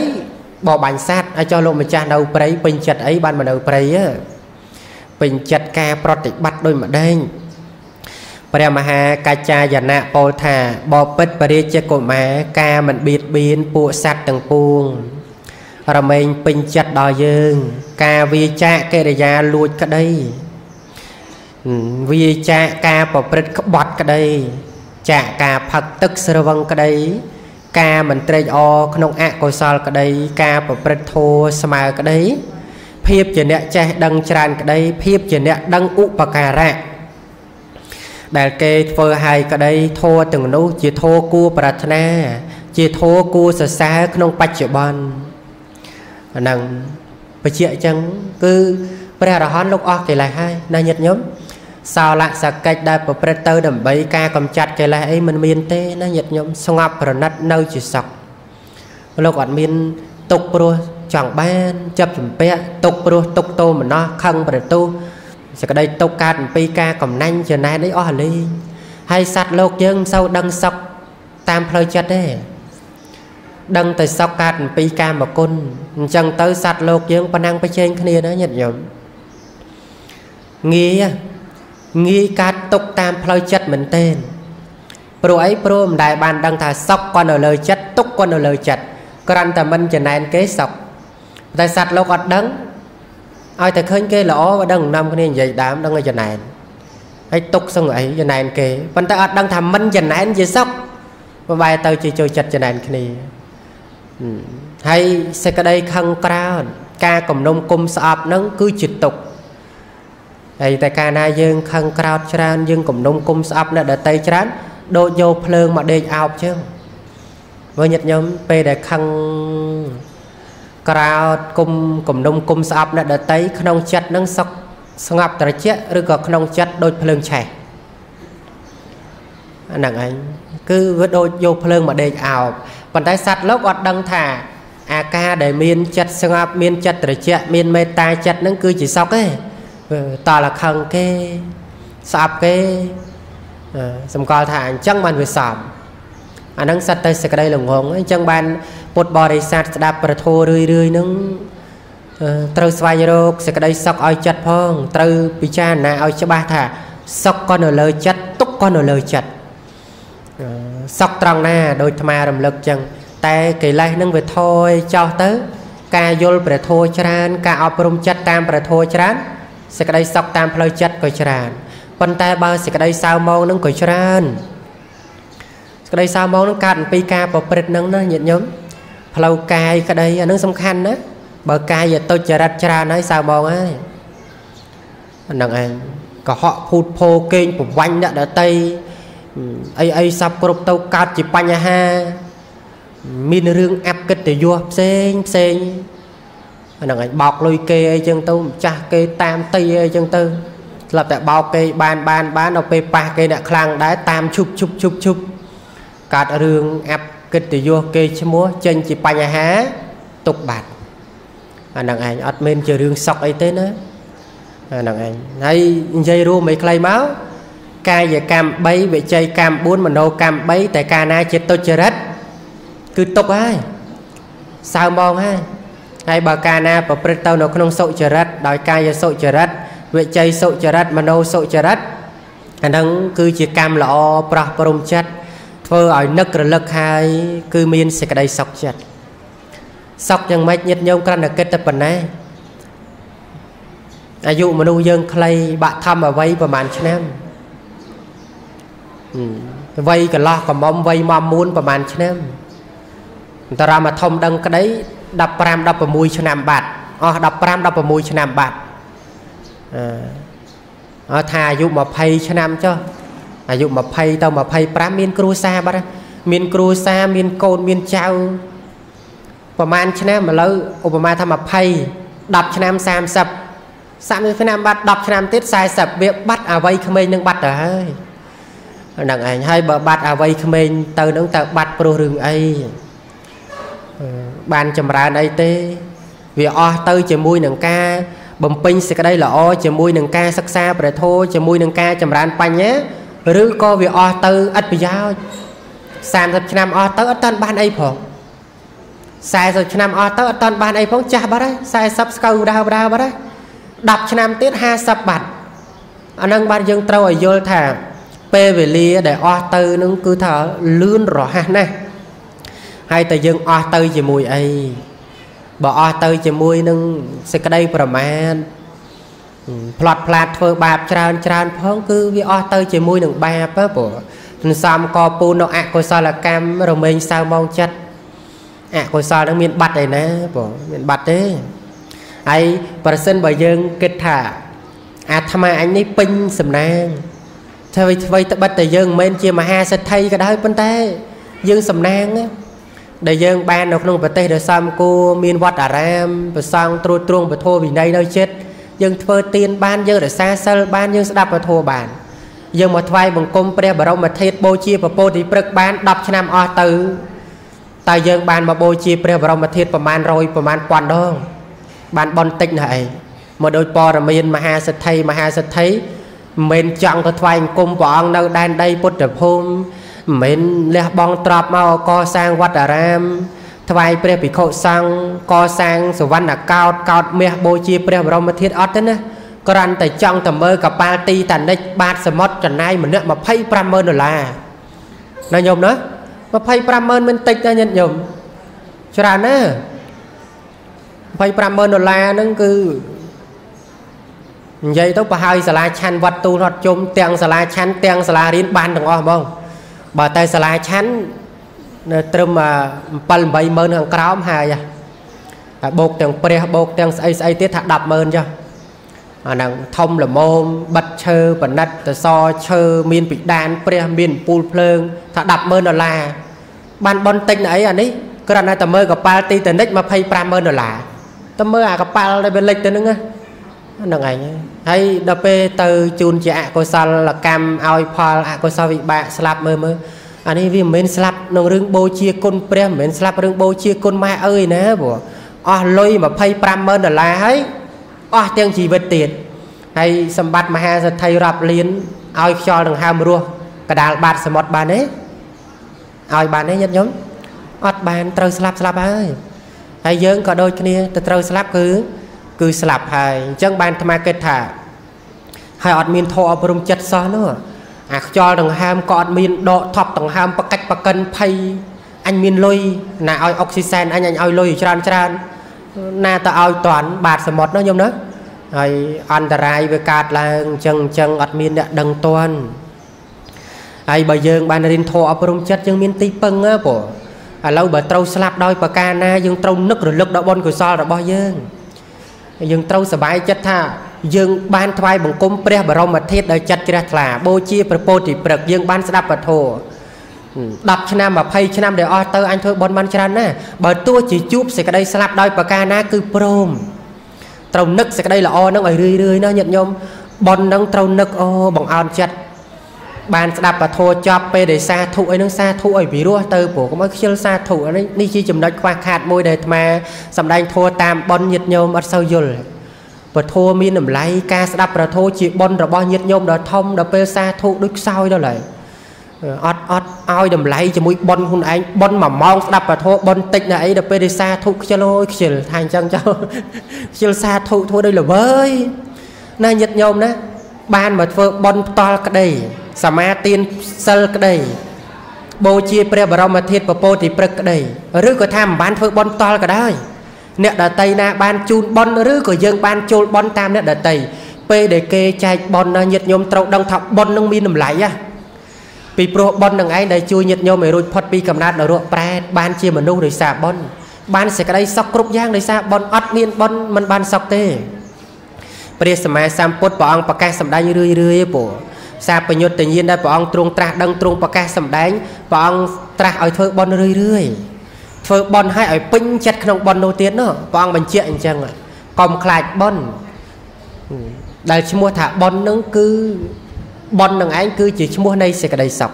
បបាញ់សត្វឲ្យចុះលោកម្ចាស់នៅព្រៃពេញចិត្តអីបានមកនៅព្រៃពេញចិត្តការប្រតិបត្តិដោយម្ដេច ព្រះមហាកាចាយណៈពោលថាបពិតបរិជាកុមារការមិនបៀតបៀនពួកសត្វទាំងពួង រមែងពេញចិត្តដល់យើង ការវាចាកកិរិយាលួចក្តីវាចាកការប្រព្រឹត្តក្បត់ក្តី ចាកការផឹកទឹកស្រវឹងក្តី ការមិនត្រេកអរក្នុងអកុសលក្តី ការប្រព្រឹត្តធម៌ស្មើក្តី ភាពជាអ្នកចេះដឹងច្រើនក្តី ភាពជាអ្នកដឹងឧបការៈ ដែលគេធ្វើឲ្យក្តីធម៌ទាំងនោះជាធម៌គួរប្រាថ្នា ជាធម៌គួរសរសើរក្នុងបច្ចុប្បន្នអាហ្នឹងបជាអញ្ចឹងគឺព្រះអរហន្តលោកអស់កិលេសហើយណាញាតិញោមសោលសកិច្ចដែលប្រព្រឹត្តទៅដើម្បីការកម្ចាត់កិលេសអីមិនមានទេណាញាតិញោមស្ងប់ប្រណិតនៅជាសុខលោកអត់មានទុកព្រោះចង់បាន ចាប់ចម្ពាក់ទុកព្រោះទុកតោមណោះខឹងប្រទុះស ក្តីទុកកើតអំពីការកំណាញ់ចំណែនអីអស់លេងហើយសត្វលោកយើងមិនសូវដឹងសុខតាមផ្លូវចិត្តទេដឹងតែសុខកើតអំពីកាមគុណអញ្ចឹងទៅសត្វលោកយើងប៉ណ្ណឹងប្រជែងគ្នាណាញាតិញោមងាយងាយកើតទុកតាមផ្លូវចិត្តមែនទែនព្រោះអីព្រោះមិនដែលបានដឹងថាសុខក៏នៅលើចិត្តទុកក៏នៅលើចិត្តគ្រាន់តែមិនចំណែនគេសុខតែសត្វលោកអត់ដឹង ឲ្យតែឃើញគេល្អក៏ដឹងនាំគ្នានិយាយដើមដឹងឲ្យចំណែនហើយទុកសឹងអីចំណែនគេប៉ុន្តែអត់ដឹងថាមិនចំណែនជាសុខប្របែទៅជាចូលចិត្តចំណែនគ្នាហើយសេចក្តីខឹងក្រោធការគំនុំគុំស្អប់នឹងគឺជាទុក្ខហើយតែកាលណាយើងខឹងក្រោធច្រើនយើងគំនុំគុំស្អប់អ្នកដតីច្រើនដូចយកភ្លើងមកដេកអោបចឹងមើលញាតិញោមពេលដែលខឹង ក្រោតគុំគំនុំគុំស្អប់អ្នកដតីក្នុងចិត្តនឹងសុខស្ងប់ត្រជាក់ឬក៏ក្នុងចិត្តដូចភ្លើងឆេះអាហ្នឹងឯងគឺវាដូចយកភ្លើងមកដេកអោបប៉ុន្តែសត្វលោកអត់ដឹងថា អាការដែលមានចិត្តស្ងប់មានចិត្តត្រជាក់មានមេត្តាចិត្តនឹងគឺជាសុខទេតលខឹងគេស្អប់គេសម្គាល់ថាអញ្ចឹងបានវាសមអាហ្នឹងសិតទៅសេចក្តីល្ងងអញ្ចឹងបាន ពុទ្ធបរិស័ទស្ដាប់ប្រធោរឿយរឿយហ្នឹងត្រូវស្វែងរកសេចក្តីសុខឲ្យចិត្តផងត្រូវពិចារណាឲ្យច្បាស់ថាសុខក៏នៅលើចិត្តទុក្ខក៏នៅលើចិត្តសុខត្រង់ណាដោយអាត្មារំលឹកចឹងតែកិលេសនឹងវាថយចោះទៅ ការយល់ព្រះធម៌ច្រើន ការអប់រំចិត្តតាមព្រះធម៌ច្រើនសេចក្តីសុខតាមផ្លូវចិត្តក៏ច្រើនប៉ុន្តែបើសេចក្តីសៅមងនឹងក៏ច្រើនសេចក្តីសៅមងនឹងកើតអំពីការប្រព្រឹត្តនឹងណាញាតិញោម ផ្លូវកាយក្តីអានឹងសំខាន់ណាបើកាយទុច្ចរិតច្រើនហើយសៅមងហើយអានឹងឯងកុហកភូតភោគេងប្រវាញ់អ្នកដតីអីអីសັບគ្រប់ទៅកើតជាបញ្ហា មានរឿងអាប់កិត្តិយសផ្សេងផ្សេងហ្នឹងហើយបោកលុយគេអីចឹងទៅម្ចាស់គេតាមទីអីចឹងទៅស្លាប់តែបោកគេបានបានបានដល់ពេលប៉ះគេអ្នកខ្លាំងដែរតាមឈប់ឈប់ឈប់ឈប់កើតរឿងអាប់ កិត្តិយសគេឈ្មោះចេញជាបញ្ហាទុកបាត់អាហ្នឹងឯងអត់មានជារឿងសក់អីទេណាអាហ្នឹងឯងហើយនិយាយរួមមិនខ្លីមកកាយកម្ម3វិច័យកម្ម4មโนកម្ម3តែកាលណាជាទុច្ចរិតគឺទុកហើយសៅมองហើយហើយបើកាលណាប្រព្រឹត្តទៅនៅក្នុងសុចរិតដោយកាយសុចរិតវិច័យសុចរិតមโนសុចរិតអានឹងគឺជាកម្មល្អប្រោះព្រំចិត្ត ធ្វើឲ្យនឹករលឹកហើយគឺមានសេចក្តីសុខចិត្តសុខយ៉ាងម៉េចញាតិញោមក្រណកិតតែប៉ុណ្ណេះអាយុមនុស្សយើងខ្លីបាក់ធម្មអវ័យប្រហែលឆ្នាំវ័យកន្លោះកំមុំវ័យមកមួនប្រហែលឆ្នាំអន្តរាមធំដឹងក្តី15 16ឆ្នាំបាត់អស់15 16ឆ្នាំបាត់អឺថាអាយុ20ឆ្នាំចុះ អាយុ20ទៅ25មានគ្រួសារបាត់មានគ្រួសារមានកូនមានចៅប្រហែលឆ្នាំឥឡូវឧបមាថា20 10ឆ្នាំ30 30ឆ្នាំបាត់10ឆ្នាំទៀត40វាបាត់អវ័យក្មេងនឹងបាត់ទៅហើយហ្នឹងឯងហើយបើបាត់អវ័យក្មេងទៅនឹងតើបាត់ព្រោះរឿងអីបានចម្រើនអីទេ វាអស់ទៅជាមួយនឹងការបំពេញសេចក្តីល្អជាមួយនឹងការសិក្សាព្រះធម៌ជាមួយនឹងការចម្រើនបញ្ញា ឬក៏វាអស់ទៅឥតប្រយោជន៍30ឆ្នាំអស់ទៅអត់តាន់បានអីផង40ឆ្នាំអស់ទៅអត់តាន់បានអីផងចាស់បាត់ហើយ40ស្កៅដើបដើបាត់ហើយ10ឆ្នាំទៀត50បាត់អានឹងបាទយើងត្រូវឲ្យយល់ថា ពេលវេលាដែលអស់ទៅនឹងគឺថាលឿនរហ័សណាស់ហើយតែយើងអស់ទៅជាមួយអីបើអស់ទៅជាមួយនឹងសេចក្តីប្រមាទ ផ្លត់ផ្លាតធ្វើបាបច្រើនច្រើនផងគឺវាអស់ទៅជាមួយនឹងបាបព្រោះសន្សំកពូននៅអកុសលកម្មរមែងសៅមកចិត្តអកុសលនឹងមានបាត់ឯណាបងមានបាត់ទេហើយប្រសិនបើយើងគិតថាអាត្មាអញនេះពេញសំណាងធ្វើអ្វីត្បិតតែយើងមិនមែនជាមហាសិទ្ធិក៏ដោយប៉ុន្តែយើងសំណាងដែលយើងបាននៅក្នុងប្រទេសដែលសំគួរមានវត្តអារាមប្រសង់ត្រួតត្រងពធវិន័យនៅចិត្ត យើងធ្វើទានបានយើងរក្សាសិលបានយើងស្ដាប់ពធបានយើងមកថ្វាយបង្គំព្រះបរមធាតុបូជាពពោធិព្រឹកបាន10ឆ្នាំអស់ទៅតើយើងបានមកបូជាព្រះបរមធាតុប្រមាណ100ប្រមាណ1000ដងបានបនតិចណាស់ឯងមកដោយព័រមានមហាសិទ្ធិមហាសិទ្ធិមិនមែនចង់ទៅថ្វាយបង្គំព្រះអង្គនៅដែនដីពុទ្ធភូមិមិនមែនលះបង់ទ្រព្យមកកសាងវត្តអារាម ថ្វាយព្រះភិក្ខុសង្ឃកសាងសវណ្ណកោតកោតមាសបូជាព្រះបរមធាតុអត់ទេណាគ្រាន់តែចង់ទៅមើលកប៉ាល់ទីតានិចបាតសមុទ្រចំណាយម្នាក់250,000ដុល្លារណាញោមណា250,000មិនតិចណាញាតិញោមច្រើនណា250,000ដុល្លារហ្នឹងគឺនិយាយទៅប្រហើយសាលាឆាន់វត្តទូលរត់ជុំទាំងសាលាឆាន់ទាំងសាលារៀនបានទាំងអស់ហ្មងបើតែសាលាឆាន់ នៅត្រឹម7 8ម៉ឺនខាងក្រោមហើយហើយបោកទាំងព្រះបោកទាំងស្អីស្អីទៀតថា10ម៉ឺនចុះអាហ្នឹងធំល្មមបិទឈើបណិតតសឈើមានពិដាន ព្រះមានពូលភ្លើង ថា100000ដុល្លារបានបនតិចអីអានេះគ្រាន់តែតែមើលកប៉ាល់ទីតនិច250,000ដុល្លារតែមើលអាកប៉ាល់ដែលវាលិចទៅហ្នឹងហ្នឹងឯងហើយដល់ពេលទៅជូនជាអកុសលកម្មឲ្យផលអកុសលវិបាកស្លាប់មើលមើល អានេះវាមិនមែនស្លាប់ក្នុងរឿងបូជាគុណព្រះមិនមែនស្លាប់រឿងបូជាគុណម៉ែអើយណាព្រោះអស់លុយ250,000ដុល្លារហើយអស់ទាំងជីវិតទៀតហើយសម្បត្តិមហាសទ្ធិរាប់លានឲ្យខ្យល់ដង្ហើមរស់កដាលបាតសមុទ្របានទេឲ្យបានទេញាតិញោមអត់បានត្រូវស្លាប់ស្លាប់ហើយហើយយើងក៏ដូចគ្នាទៅត្រូវស្លាប់គឺគឺស្លាប់ហើយអញ្ចឹងបានអាត្មាគិតថាហើយអត់មានធម៌អប់រំចិត្តសោះនោះ អាខ្យល់ដង្ហើមក៏អត់មានដកថប់ដង្ហើមបកាច់បកិនភ័យអញមានលុយណាឲ្យអុកស៊ីសែនអញអញឲ្យលុយច្រើនច្រើនណាទៅឲ្យតន់បាតសមុទ្រនោះញោមណាហើយអន្តរាយវាកើតឡើងអញ្ចឹងអញ្ចឹងអត់មានអ្នកដឹងតន់ហើយបើយើងបានរៀនធម៌អប់រំចិត្តយើងមានទីពឹងណាព្រោះឥឡូវបើត្រូវស្លាប់ដោយប្រការណាយើងត្រូវនឹករលឹកដល់បុណ្យកុសលរបស់យើងយើងត្រូវសប្បាយចិត្តថា យើងបានថ្វាយបង្គំព្រះបរមធាតុដោយចិត្តជ្រះថ្លាបូជាព្រះពោធិព្រឹកយើងបានស្ដាប់ពធ10ឆ្នាំ20ឆ្នាំដែលអស់ទៅអញធ្វើបុណ្យបានច្រើនណាស់បើទោះជាជួបសេចក្តីស្លាប់ដោយប្រការណាគឺព្រមត្រូវនឹកសេចក្តីល្អហ្នឹងឲ្យរឿយរឿយណាញាតិញោមបុណ្យហ្នឹងត្រូវនឹកអូបង្អោនចិត្តបានស្ដាប់ពធចប់ពេលដែលសាធុអីហ្នឹងសាធុឲ្យពិរោះទៅព្រោះកុំឲ្យខ្ជិលសាធុនេះនេះជាចំណុចខ្វះខាតមួយដែលអាត្មាសំដែងធัวតាមបុណ្យញាតិញោមអត់សូវយល់ ពធមានតម្លៃការស្ដាប់ប្រធោជាបុណ្យរបស់ញាតិញោមដ៏ធំដល់ពេលសាធុដូចខ្សោយដល់ហើយអត់អត់ឲ្យតម្លៃជាមួយប៉ុនខ្លួនឯងប៉ុនមួយម៉ោងស្ដាប់ពធប៉ុនតិចណាអីដល់ពេលដែលសាធុខ្ជិលអូយខ្ជិលថាអញ្ចឹងចោលខ្ជិលសាធុធ្វើដូចល្វើយណាញាតិញោមណាបានមកធ្វើប៉ុនផ្ដាល់ក្តីសមាទានសិលក្តីបូជាព្រះបរមធាតុពពោធិព្រឹកក្តីឬក៏ថាមិនបានធ្វើប៉ុនផ្ដាល់ក៏ដោយ អ្នកដតីណាបានជូនប៉ុនឬក៏យើងបានចូលប៉ុនតាមអ្នកដតីពេលដែលគេចែកប៉ុនណាញាតិញោមត្រូវដឹងថាប៉ុននឹងមានតម្លៃណាពីព្រោះប៉ុននឹងឯងដែលជួយញាតិញោមឲ្យរួចផុតពីកំណត់នរកប្រែតបានជាមនុស្សដោយសារប៉ុនបានសេចក្តីសុខគ្រប់យ៉ាងដោយសារប៉ុនអត់មានប៉ុនមិនបានសុខទេព្រះសម្មាសម្ពុទ្ធព្រះអង្គប្រកាសសម្ដែងរឿយរឿយពូសាបញ្ញុត្តញ្ញាណដែលព្រះអង្គទ្រង់ត្រាស់ដឹងទ្រង់ប្រកាសសម្ដែងព្រះអង្គត្រាស់ឲ្យធ្វើប៉ុនរឿយរឿយ ធ្វើប៉ុនឲ្យឲ្យពេញចិត្តក្នុងប៉ុននោះទៀតនោះព្រះអង្គបញ្ជាក់អញ្ចឹងកុំខ្លាចប៉ុនដែលឈ្មោះថាប៉ុននឹងគឺប៉ុននឹងឯងគឺជាឈ្មោះនៃសេចក្តីសុខ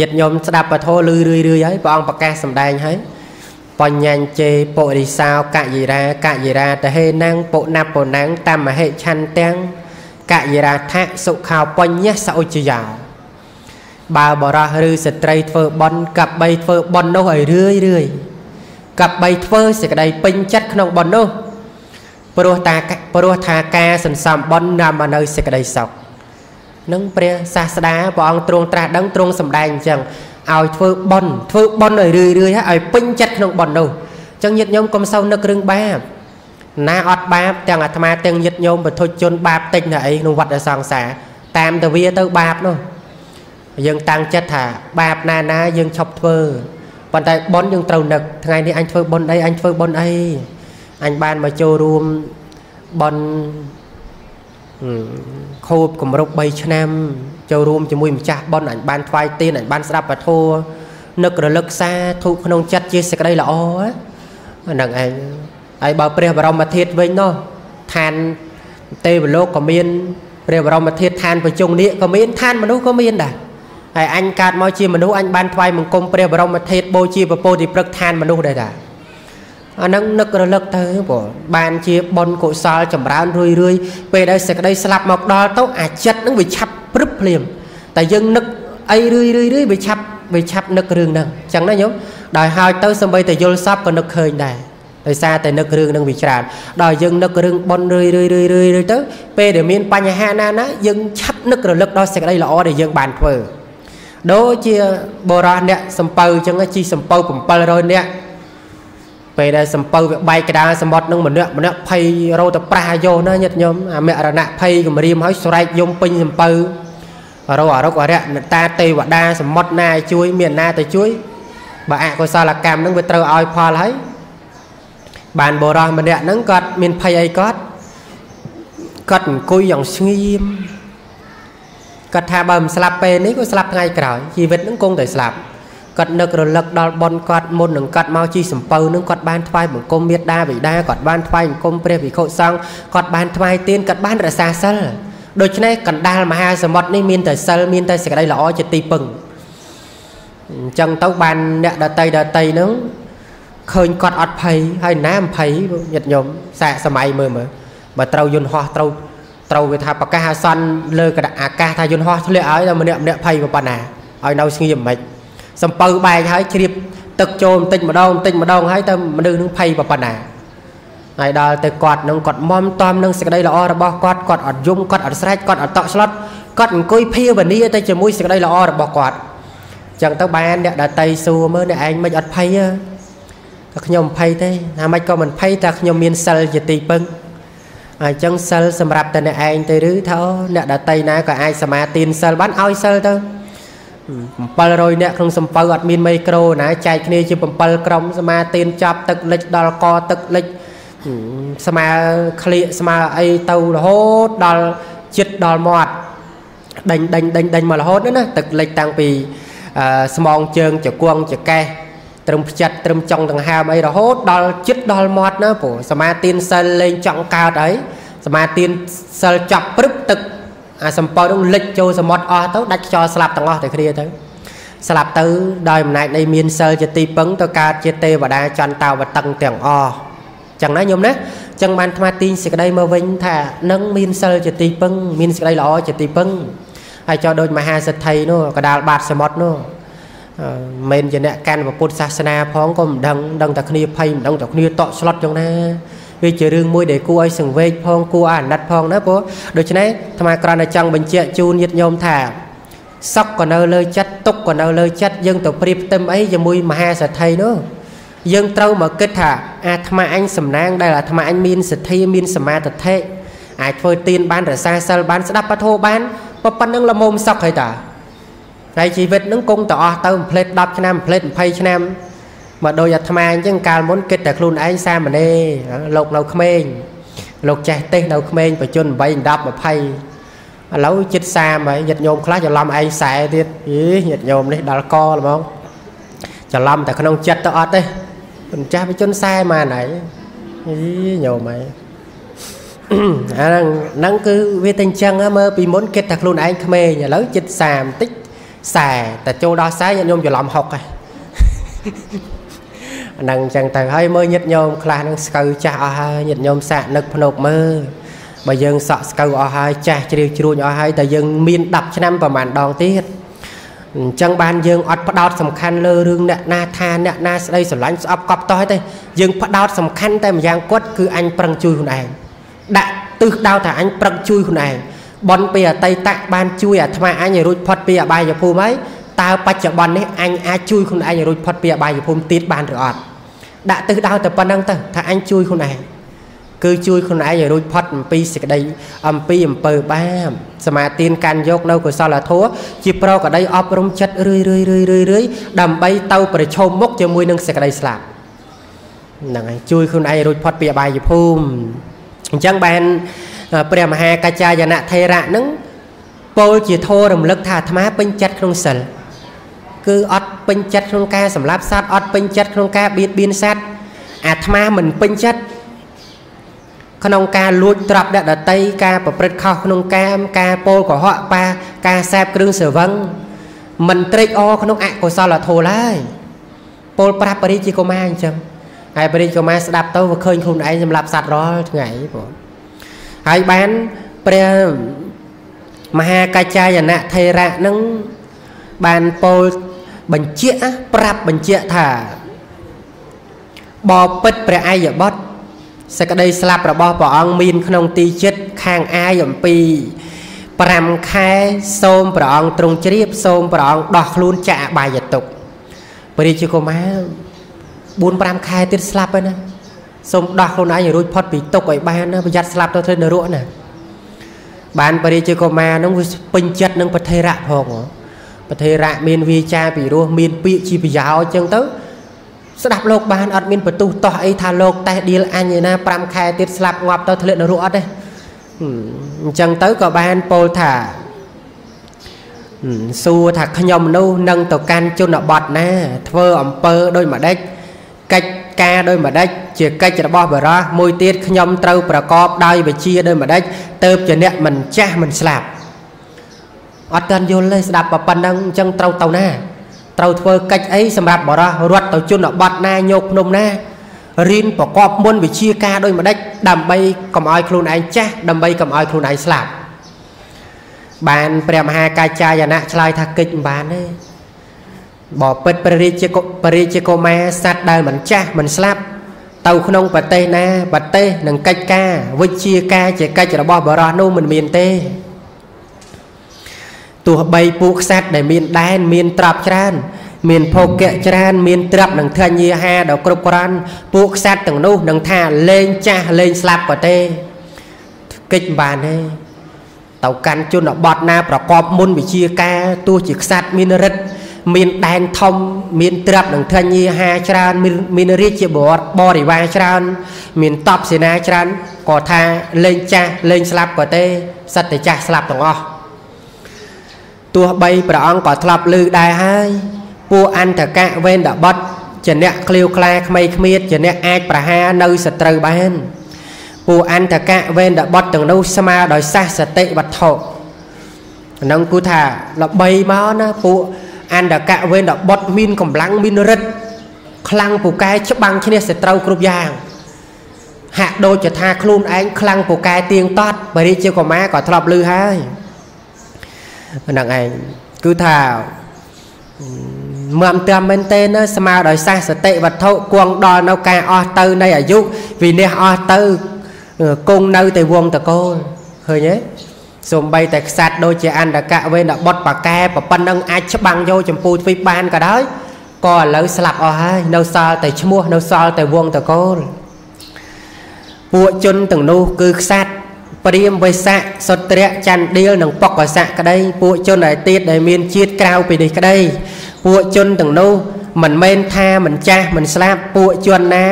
ញាតិញោមស្ដាប់ពធលឺរឿយរឿយហើយព្រះអង្គប្រកាសសម្ដែងហើយបញ្ញញ្ជេពុរិសោកយិរាកយិរាតហេណាំងពុណាពុណាំងតមហេឆន្ទាំងកយិរាថៈសុខោបញ្ញសឧជយោ បើបរោះឬស្ត្រីធ្វើបន់កັບបីធ្វើបន់នោះឲ្យរឿយរឿយកັບបីធ្វើសេចក្តីពេញចិត្តក្នុងបន់នោះព្រោះតាព្រោះថាការសន្សំបន់នាំមកនៅសេចក្តីសុខនឹងព្រះសាស្តាព្រះអង្គទ្រង់ត្រាស់ដឹងទ្រង់សម្ដែងអញ្ចឹងឲ្យធ្វើបន់ធ្វើបន់ឲ្យរឿយរឿយឲ្យពេញចិត្តក្នុងបន់នោះអញ្ចឹងញាតិញោមកុំសូវនឹករឿងបាបណាអត់បាបទាំងអាត្មាទាំងញាតិញោមបទុជនបាបតិចណាអីក្នុងវត្តសង្សារតាមទៅវាទៅបាបនោះ យើងតាំងចិត្តថាបាបណាណាយើងឈប់ធ្វើប៉ុន្តែប៉ុនយើងត្រូវនឹកថ្ងៃនេះអញធ្វើប៉ុនអីអញធ្វើប៉ុនអីអញបានមកចូលរួមប៉ុនខូបគម្រប់3ឆ្នាំចូលរួមជាមួយម្ចាស់ប៉ុនអញបានថ្វាយទានអញបានស្ដាប់ពធនឹករលឹកសាធុក្នុងចិត្តជាសេចក្តីល្អហ្នឹងឯងហើយបើព្រះបរមធាតុវិញនោះឋានទេវលោកក៏មានព្រះបរមធាតុឋានប្រជុងនេះក៏មានឋានមនុស្សក៏មានដែរ ហើយអញកើតមកជាមនុស្សអញបានថ្វាយបង្គំព្រះបរមធាតុបូជាពពោធិព្រឹកឋានមនុស្សដែរតាអានឹងនឹករលឹកទៅបងបានជាបុណ្យកុសលចម្រើនរឿយរឿយពេលដែលសេចក្តីស្លាប់មកដល់ទៅអាចិត្តនឹងវាឆាប់ព្រឹបភ្លាមតែយើងនឹកអីរឿយរឿយរឿយវាឆាប់វាឆាប់នឹករឿងហ្នឹងអញ្ចឹងណាញោមដោយហើយទៅសម្បីតែយល់សពក៏នឹកឃើញដែរដោយសារតែនឹករឿងនឹងវាច្រើនដល់យើងនឹករឿងប៉ុនរឿយរឿយរឿយរឿយទៅពេលដែលមានបញ្ហាណាណាយើងឆាប់នឹករលឹកដល់សេចក្តីល្អដែលយើងបានធ្វើ ដូចជាបរោះអ្នកសំពៅអញ្ចឹងជីសំពៅ700នាក់ពេលដែលសំពៅវាបែកកដាលសមុទ្រនឹងម្នាក់ម្នាក់ភ័យរោតប្រាស់យោណាញាតិញោមអាមរណៈភ័យគម្រាមហើយស្រែកយំពេញសំពៅរោអរុកអរិយនតាទេវតាសមុទ្រណាជួយ មានណាទៅជួយបើអកុសលកម្មនឹងវាត្រូវឲ្យផលហើយបានបរោះម្នាក់ហ្នឹងគាត់មានភ័យអីគាត់គាត់អង្គុយយ៉ាងស្ងៀម គាត់ថាបើមិនស្លាប់ពេលនេះក៏ស្លាប់ថ្ងៃក្រោយជីវិតនឹងគង់តែស្លាប់គាត់នឹករលឹកដល់ប៉ុនគាត់មុននឹងគាត់មកជីសំពៅនឹងគាត់បានថ្វាយបង្គំមេត្តាបិតាគាត់បានថ្វាយបង្គំព្រះវិខុសង្ឃគាត់បានថ្វាយទានគាត់បានរសាសិលដូច្នេះកណ្ដាលមហាសមុទ្រនេះមានតែសិលមានតែសេចក្តីល្អជាទីពឹងអញ្ចឹងទៅបានអ្នកដតីដតីនឹងឃើញគាត់អត់ភ័យហើយណាមភ័យញាតិញោមសាកសម័យមើលមើលបើត្រូវយន្តហោះត្រូវ ត្រូវវាថាប្រកាសអាសន្នលើកអាកាសថាយន្តហោះធ្លាក់ឲ្យតែម្នាក់ម្នាក់ភ័យប៉ុណ្ណាឲ្យនៅស្ងៀមមិនសំពៅបែកហើយជ្រាបទឹកចូលបន្តិចម្ដងបន្តិចម្ដងហើយទៅមនុស្សនឹងភ័យប៉ុណ្ណាហើយដល់ទៅគាត់នឹងគាត់មមតំនឹងសេចក្តីល្អរបស់គាត់គាត់អត់យំគាត់អត់ស្រែកគាត់អត់តក់ស្លុតគាត់អង្គុយភាវនាទៅជាមួយសេចក្តីល្អរបស់គាត់អញ្ចឹងទៅបានអ្នកដតីសួរមើលអ្នកឯងមិនអត់ភ័យទេតែខ្ញុំភ័យទេថាម៉េចក៏មិនភ័យតែខ្ញុំមានសិលជាទីពឹង អញ្ចឹងសិលសម្រាប់តែអ្នកឯងទៅឬថាអ្នកដតីណាក៏អាចសមាទានសិលបានឲ្យសិលទៅ700នាក់ក្នុងសំពៅអត់មានមីក្រូណាចែកគ្នាជា7ក្រុមសមាទានចាប់ទឹកលិចដល់កទឹកលិចស្មើក្លៀកស្មើអីទៅរហូតដល់ចិត្តដល់មាត់ដេញដេញដេញដេញមករហូតណាទឹកលិចតាំងពីស្មងជើងចគង់ចកេះ ត្រឹមផ្ចិតត្រឹមចុងដង្ហើមអីរហូតដល់ចិត្តដល់មាត់ណាព្រោះសមាទានសិលលេងចង់កើតអីសមាទានសិលចាប់ព្រឹបទឹកអាសំពៅនោះលិចចូលសមុទ្រអស់ទៅដាច់ខ្យល់ស្លាប់ទាំងអស់តែគ្នាទៅស្លាប់ទៅដោយអំណាចនៃមានសិលជាទីពឹងទៅកើតជាទេវតាចន្ទតាវតឹងទាំងអស់ចឹងណាញោមណាចឹងបានថ្មទាញសេចក្តីមកវិញថានឹងមានសិលជាទីពឹង មានសេចក្តីល្អជាទីពឹងហើយចោលដូចមហាសិទ្ធិនោះកដាលបាតសមុទ្រនោះ មិនជាអ្នកកាន់ពុទ្ធសាសនាផងក៏មិនដឹងដឹងតែគ្នាភ័យមិនដឹងតែគ្នាតក់ស្លុតចឹងណាវាជារឿងមួយដែលគួរឲ្យសង្វេគផងគួរឲ្យអាណិតផងណាព្រោះដូច្នេះអាត្មាគ្រាន់តែចង់បញ្ជាក់ជូនញាតិញោមថាសុខក៏នៅលើចិត្តទុក្ខក៏នៅលើចិត្តយើងទៅប្រៀបផ្ទឹមអីជាមួយមហាសទ្ធិនោះយើងត្រូវមកគិតថាអាត្មាអញសំណាងដែលអាត្មាអញមានសទ្ធាមានសមាធិអាចធ្វើទានបានរសាសិលបានស្ដាប់ពធបានប៉ុណ្្នឹងល្មមសុខហើយតា ហើយជីវិតនឹងគង់ទៅអស់ទៅផ្លេត10ឆ្នាំផ្លេត20ឆ្នាំមកដោយអាត្មាអញ្ចឹងកាលមុនគិតតែខ្លួនឯងសាមណេរលោកនៅក្មេងលោកចេះទេស នៅក្មេងបច្ចុប្បន្ន8 10 20ឥឡូវចិត្ត30ហើយញាតិញោមខ្លះច្រឡំឯងខ្សែទៀតអីញាតិញោមនេះដល់កល្មងច្រឡំតែក្នុងចិត្តទៅអត់ទេមិនចាស់បច្ចុប្បន្ន40ម៉ានហើយអីញោមហើយអាហ្នឹងហ្នឹងគឺវាតែអញ្ចឹងមើលពីមុនគិតតែខ្លួនឯងក្មេងឥឡូវចិត្ត30តិច 40តែចូលដល់40ញាតិញោមច្រឡំ60ហើយហ្នឹងអញ្ចឹងទៅហើយមើលញាតញោមខ្លះហ្នឹងស្កូវចាស់អស់ហើយញាតញោមសាក់នឹកភ្នែកមើលបើយើងសក់ស្កូវអស់ហើយចាស់ជ្រាវជ្រួញអស់ហើយតែយើងមាន10ឆ្នាំប្រហែលដងទៀតអញ្ចឹងបានយើងអត់ផ្ដោតសំខាន់លើរឿងអ្នកណាថាអ្នកណាស្ដីស្រឡាញ់ស្អប់កប់តោះទេយើងផ្ដោតសំខាន់តែម្យ៉ាងគាត់គឺអញប្រឹងជួយខ្លួនឯងដាក់ទិសដៅថាអញប្រឹងជួយខ្លួនឯង បនពីអតីតបានជួយអាត្មាអញឲ្យរួចផុតពីអបាយភូមិហើយតើបច្ចុប្បន្ននេះអញអាចជួយខ្លួនឯងឲ្យរួចផុតពីអបាយភូមិទៀតបានឬអត់ដាក់ទិសដៅតែប៉ុណ្្នឹងទៅថាអញជួយខ្លួនឯងគឺជួយខ្លួនឯងឲ្យរួចផុតអំពីសេចក្តីអំពីអំពើបាបសមាទានកាន់យកនៅកុសលធម៌ជាប្រកដីអប់រំចិត្តរឿយរឿយរឿយរឿយរឿយដើម្បីទៅប្រឈមមុខជាមួយនឹងសេចក្តីស្លាប់ហ្នឹងហើយជួយខ្លួនឯងរួចផុតពីអបាយភូមិអញ្ចឹងបាន ព្រះមហាកច្ចាយនៈថេរៈហ្នឹងពោលជាធម៌រំលឹកថាអាត្មាពេញចិត្តក្នុងសិលគឺអត់ពេញចិត្តក្នុងការសម្លាប់សត្វអត់ពេញចិត្តក្នុងការបៀតបៀនសត្វអាត្មាមិនពេញចិត្តក្នុងការលួចទ្រព្យអ្នកដតីការប្រព្រឹត្តខុសក្នុងកាមការពោលកុហកបាការសែបគ្រឿងស្រវឹងមិនត្រេកអរក្នុងអកុសលធម៌ឡើយពោលប្រាប់បរិជាកុមារអញ្ចឹងហើយបរិជាកុមារស្ដាប់ទៅវាឃើញខ្លួនឯងសម្រាប់សត្វរាល់ថ្ងៃបង ហើយបានព្រះមហាកច្ចាយនៈថេរៈនឹងបានពោលបញ្ជាក់ប្រាប់បញ្ជាក់ថាបបិទ្ធព្រះអាយបុត្រសក្តីស្លាប់របស់ព្រះអង្គមានក្នុងទីចិត្តខាងអាយអំពី5ខែសូមព្រះអង្គទ្រង់ជ្រាបសូមព្រះអង្គដោះខ្លួនចាក់អបាយទុកព្រះរាជកុមារ4 5ខែទៀតស្លាប់ហើយណា សូមដោះខ្លួនឯងរួចផុតពីទុកឲ្យបានណាប្រយ័ត្នស្លាប់ទៅធ្វើនរកណាបានព្រះរាជកុមារនឹងវាពេញចិត្តនឹងប្រធេរៈផងប្រធេរៈមានវាចាពីរោះមានពាក្យជាប្រយោជន៍អញ្ចឹងទៅស្ដាប់លោកបានអត់មានបន្ទុះតោះអីថាលោកតេះឌីលអញឯណា5ខែទៀតស្លាប់ងាប់ទៅធ្លាក់នរកអត់ទេអញ្ចឹងទៅក៏បានពោលថាសួរថាខ្ញុំនោះនឹងទៅកាន់ជនបទណា ធ្វើអំពើដោយម្ដេច កិច្ចការដោយម្ដេចជាកិច្ចរបស់បរោះមួយទៀតខ្ញុំត្រូវប្រកបដោយវិជាដោយម្ដេចទៅជាអ្នកមិនចាស់មិនស្លាប់អត់ទាន់យល់ទេស្ដាប់ប៉ុណ្ណឹងអញ្ចឹងត្រូវទៅណាត្រូវធ្វើកិច្ចអីសម្រាប់បរោះរត់ទៅជនបទណាញោកភ្នំណារៀនប្រកបមុនវិជាការដោយម្ដេចដើម្បីកុំឲ្យខ្លួនឯងចាស់ដើម្បីកុំឲ្យខ្លួនឯងស្លាប់បានព្រះមហាកាចាយណៈឆ្លើយថាកិច្ចមិនបានទេ បបិទ្ធព្រះរាជាព្រះរាជាកុមារសត្វដែលមិនចាស់មិនស្លាប់ទៅក្នុងប្រទេសណាប្រទេសនឹងកិច្ចការវិជាការជាកិច្ចរបស់បរោះនោះមិនមានទេទោះបីពួកខ្សាត់ដែលមានដែនមានទ្រព្យច្រើន មានភោគៈច្រើនមានទ្រព្យនិងធញ្ញាហារដ៏គ្រប់គ្រាន់ពួកខ្សាត់ទាំងនោះនឹងថាលេងចាស់លេងស្លាប់ក៏ទេកិច្ចបានទេទៅកាន់ជនបទណាប្រកបមុនវិជាការទោះជាខ្សាត់មានរិទ្ធ មានដែនធំ មានទ្រព្យនិងធញ្ញាហារច្រើនមានរាជបរបរិវារច្រើន មានតបសេនាច្រើនក៏ថាលេងចាស់លេងស្លាប់ក៏ទេសត្វតែចាស់ស្លាប់ទាំងអស់ទោះបីព្រះអង្គក៏ធ្លាប់ឮដែរហើយពួកអន្តកៈវេនដបុតជាអ្នកឃ្លាវខ្លាក្មៃគ្មៀតជាអ្នកអាចប្រហារនៅសត្រូវបានពួកអន្តកៈវេនដបុតទាំងនោះស្មើដោយសាសតិវត្ថុហ្នឹងគូថាល្បីមកណាពួក អន្តកៈវេនដបុតមានកម្លាំងមានរិទ្ធខ្លាំងពូកែច្បាំងឈ្នះសត្រូវគ្រប់យ៉ាង ហាក់ដូចជាថាខ្លួនឯងខ្លាំងពូកែទៀងទាត់បរិជាកុមារក៏ធ្លាប់ឮហើយហ្នឹងឯងគឺថាមើលតាមមែនទេណាស្មើដោយសាសតិវត្ថុគង់ដល់នៅការអស់ទៅនៃអាយុវិនិច្ឆ័យអស់ទៅគង់នៅតែវងតកូលឃើញទេ សំបីតែខ្សាត់ដូចជាអន្តកវេនបុតបកែប៉ុណ្ណឹងអាចច្បាំងយកចម្ពូទ្វីបបានក៏ដោយក៏ឥឡូវស្លាប់អស់ហើយនៅសល់តែឈ្មោះនៅសល់តែវងតកូលពួកជនទាំងនោះគឺខ្សាត់ព្រាមវេស័កសុត្រៈចន្ទដៀលនិងបុកស័កក្តីពួកជនឯទៀតដែលមានជាតិក្រៅពីនេះក្តីពួកជនទាំងនោះមិនមែនថាមិនចាស់មិនស្លាប់ពួកជនណា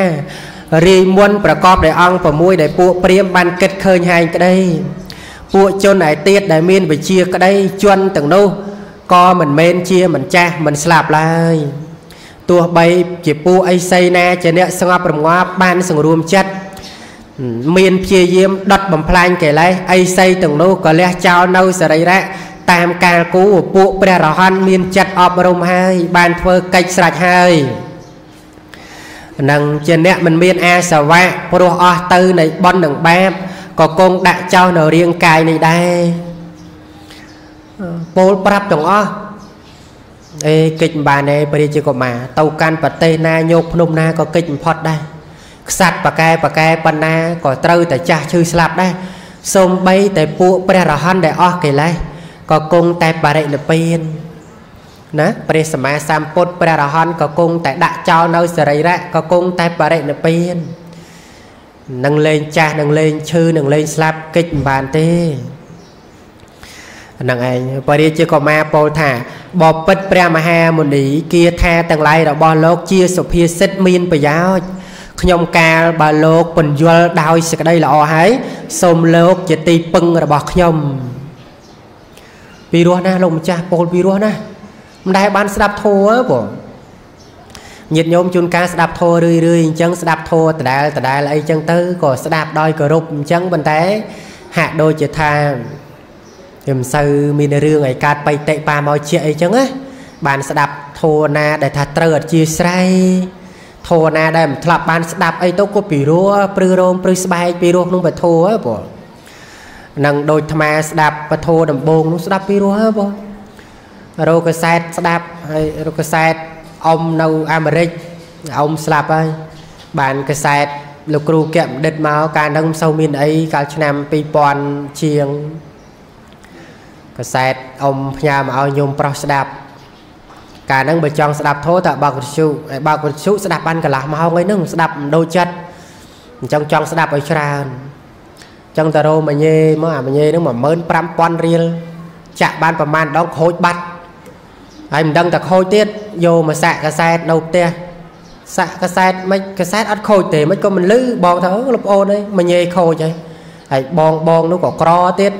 រាយមុនប្រកបដោយអង្គ6ដែលពួកព្រាមបានគិតឃើញហែងក្តី ពួកជនឯទៀតដែលមានវិជាក្តីជនទាំងនោះក៏មិនមែនជាមិនចាស់មិនស្លាប់ឡើយទោះបីជាពួកអីសីណាជាអ្នកស្ងប់រងាប់បានសង្រួមចិត្តមានព្យាយាមដុតបំផ្លាញកិលេសអីសីទាំងនោះក៏លះចោលនៅសរីរៈតាមកាលគូពួកព្រះរហន្តមានចិត្តអប់រំហើយបានធ្វើកិច្ចស្រេចហើយនឹងជាអ្នកមិនមានអាសវៈព្រោះអស់ទៅនៃបុណ្យនិងបាប ក៏គង់ដាក់ចោលនៅរាងកាយនេះដែរពោលប្រាប់ទាំងអស់អេកិច្ចមិនបានទេព្រះរាជាកុមារទៅកាន់ប្រទេសណាញោកភ្នំណាក៏កិច្ចបំផុតដែរខ្សាត់ប៉កែប៉កែប៉ុណ្ណាក៏ត្រូវតែចាស់ឈឺស្លាប់ដែរសូម្បីតែពួកព្រះរហន្តដែលអស់កិលេសក៏គង់តែបរិនិព្វានណាព្រះសម្មាសម្ពុទ្ធព្រះរហន្តក៏គង់តែដាក់ចោលនៅសរីរៈក៏គង់តែបរិនិព្វាន នឹងលេងចាស់នឹងលេងឈឺនឹងលេងស្លាប់កិច្ចមិនបានទេហ្នឹងឯងបរិជាកុមារពោលថាបបិទ្ធព្រះមហាមុនីគាថាទាំងឡាយរបស់លោកជាសុភាសិតមានប្រយោជន៍ខ្ញុំកាលបើលោកពន្យល់ដោយសេចក្តីល្អហើយសូមលោកជាទីពឹងរបស់ខ្ញុំពីរោះណាលោកម្ចាស់ពោលពីរោះណាមិនដែលបានស្ដាប់ធัวបង ញាតិញោមជួនកាលស្ដាប់ធម៌រឿយរឿយអញ្ចឹងស្ដាប់ធម៌ដដែលដដែលអីចឹងទៅក៏ស្ដាប់ដោយគោរពអញ្ចឹងប៉ុន្តែហាក់ដូចជាថាវាមិនសូវមានរឿងឲ្យកើតបៃតិប៉ាមកជាអីចឹងណាបានស្ដាប់ធម៌ណាដែលថាត្រូវអធិស្ស្រ័យធម៌ណាដែលមិនធ្លាប់បានស្ដាប់អីទៅក៏ពីរោះព្រឺរោមព្រឺស្បែកពីរោះក្នុងពធហ៎បងនឹងដូចអាត្មាស្ដាប់ពធដំបងនោះស្ដាប់ពីរោះហ៎បងរោគកសែតស្ដាប់ហើយរោគកសែត អ៊ំនៅអាមេរិកអ៊ំស្លាប់ហើយបានកសែតលោកគ្រូកែបណ្ឌិតមកកាលហ្នឹងមិនសូវមានអីកាលឆ្នាំ2000ជាងកសែតអ៊ំផ្ញើមកឲ្យញោមប្រុសស្ដាប់កាលហ្នឹងបើចង់ស្ដាប់ធោះតើបើកវិទ្យុហើយបើកវិទ្យុស្ដាប់បានកន្លះម៉ោងអីហ្នឹងស្ដាប់មិនដូចចិត្តអញ្ចឹងចង់ស្ដាប់ឲ្យច្រើនអញ្ចឹងតារោមញេមកអាមញេហ្នឹង15000រៀលចាក់បានប្រមាណដងខូចបាត់ ហើយមិនដឹងតែខូចទៀតយកមកសាក់កសែតនៅផ្ទះសាក់កសែតមិនកសែតអត់ខូចទេមិនក៏មិនលឺបងថាអូលោកប្អូនអើយមញេខូចហើយហើយបងបងនោះក៏ក្រទៀត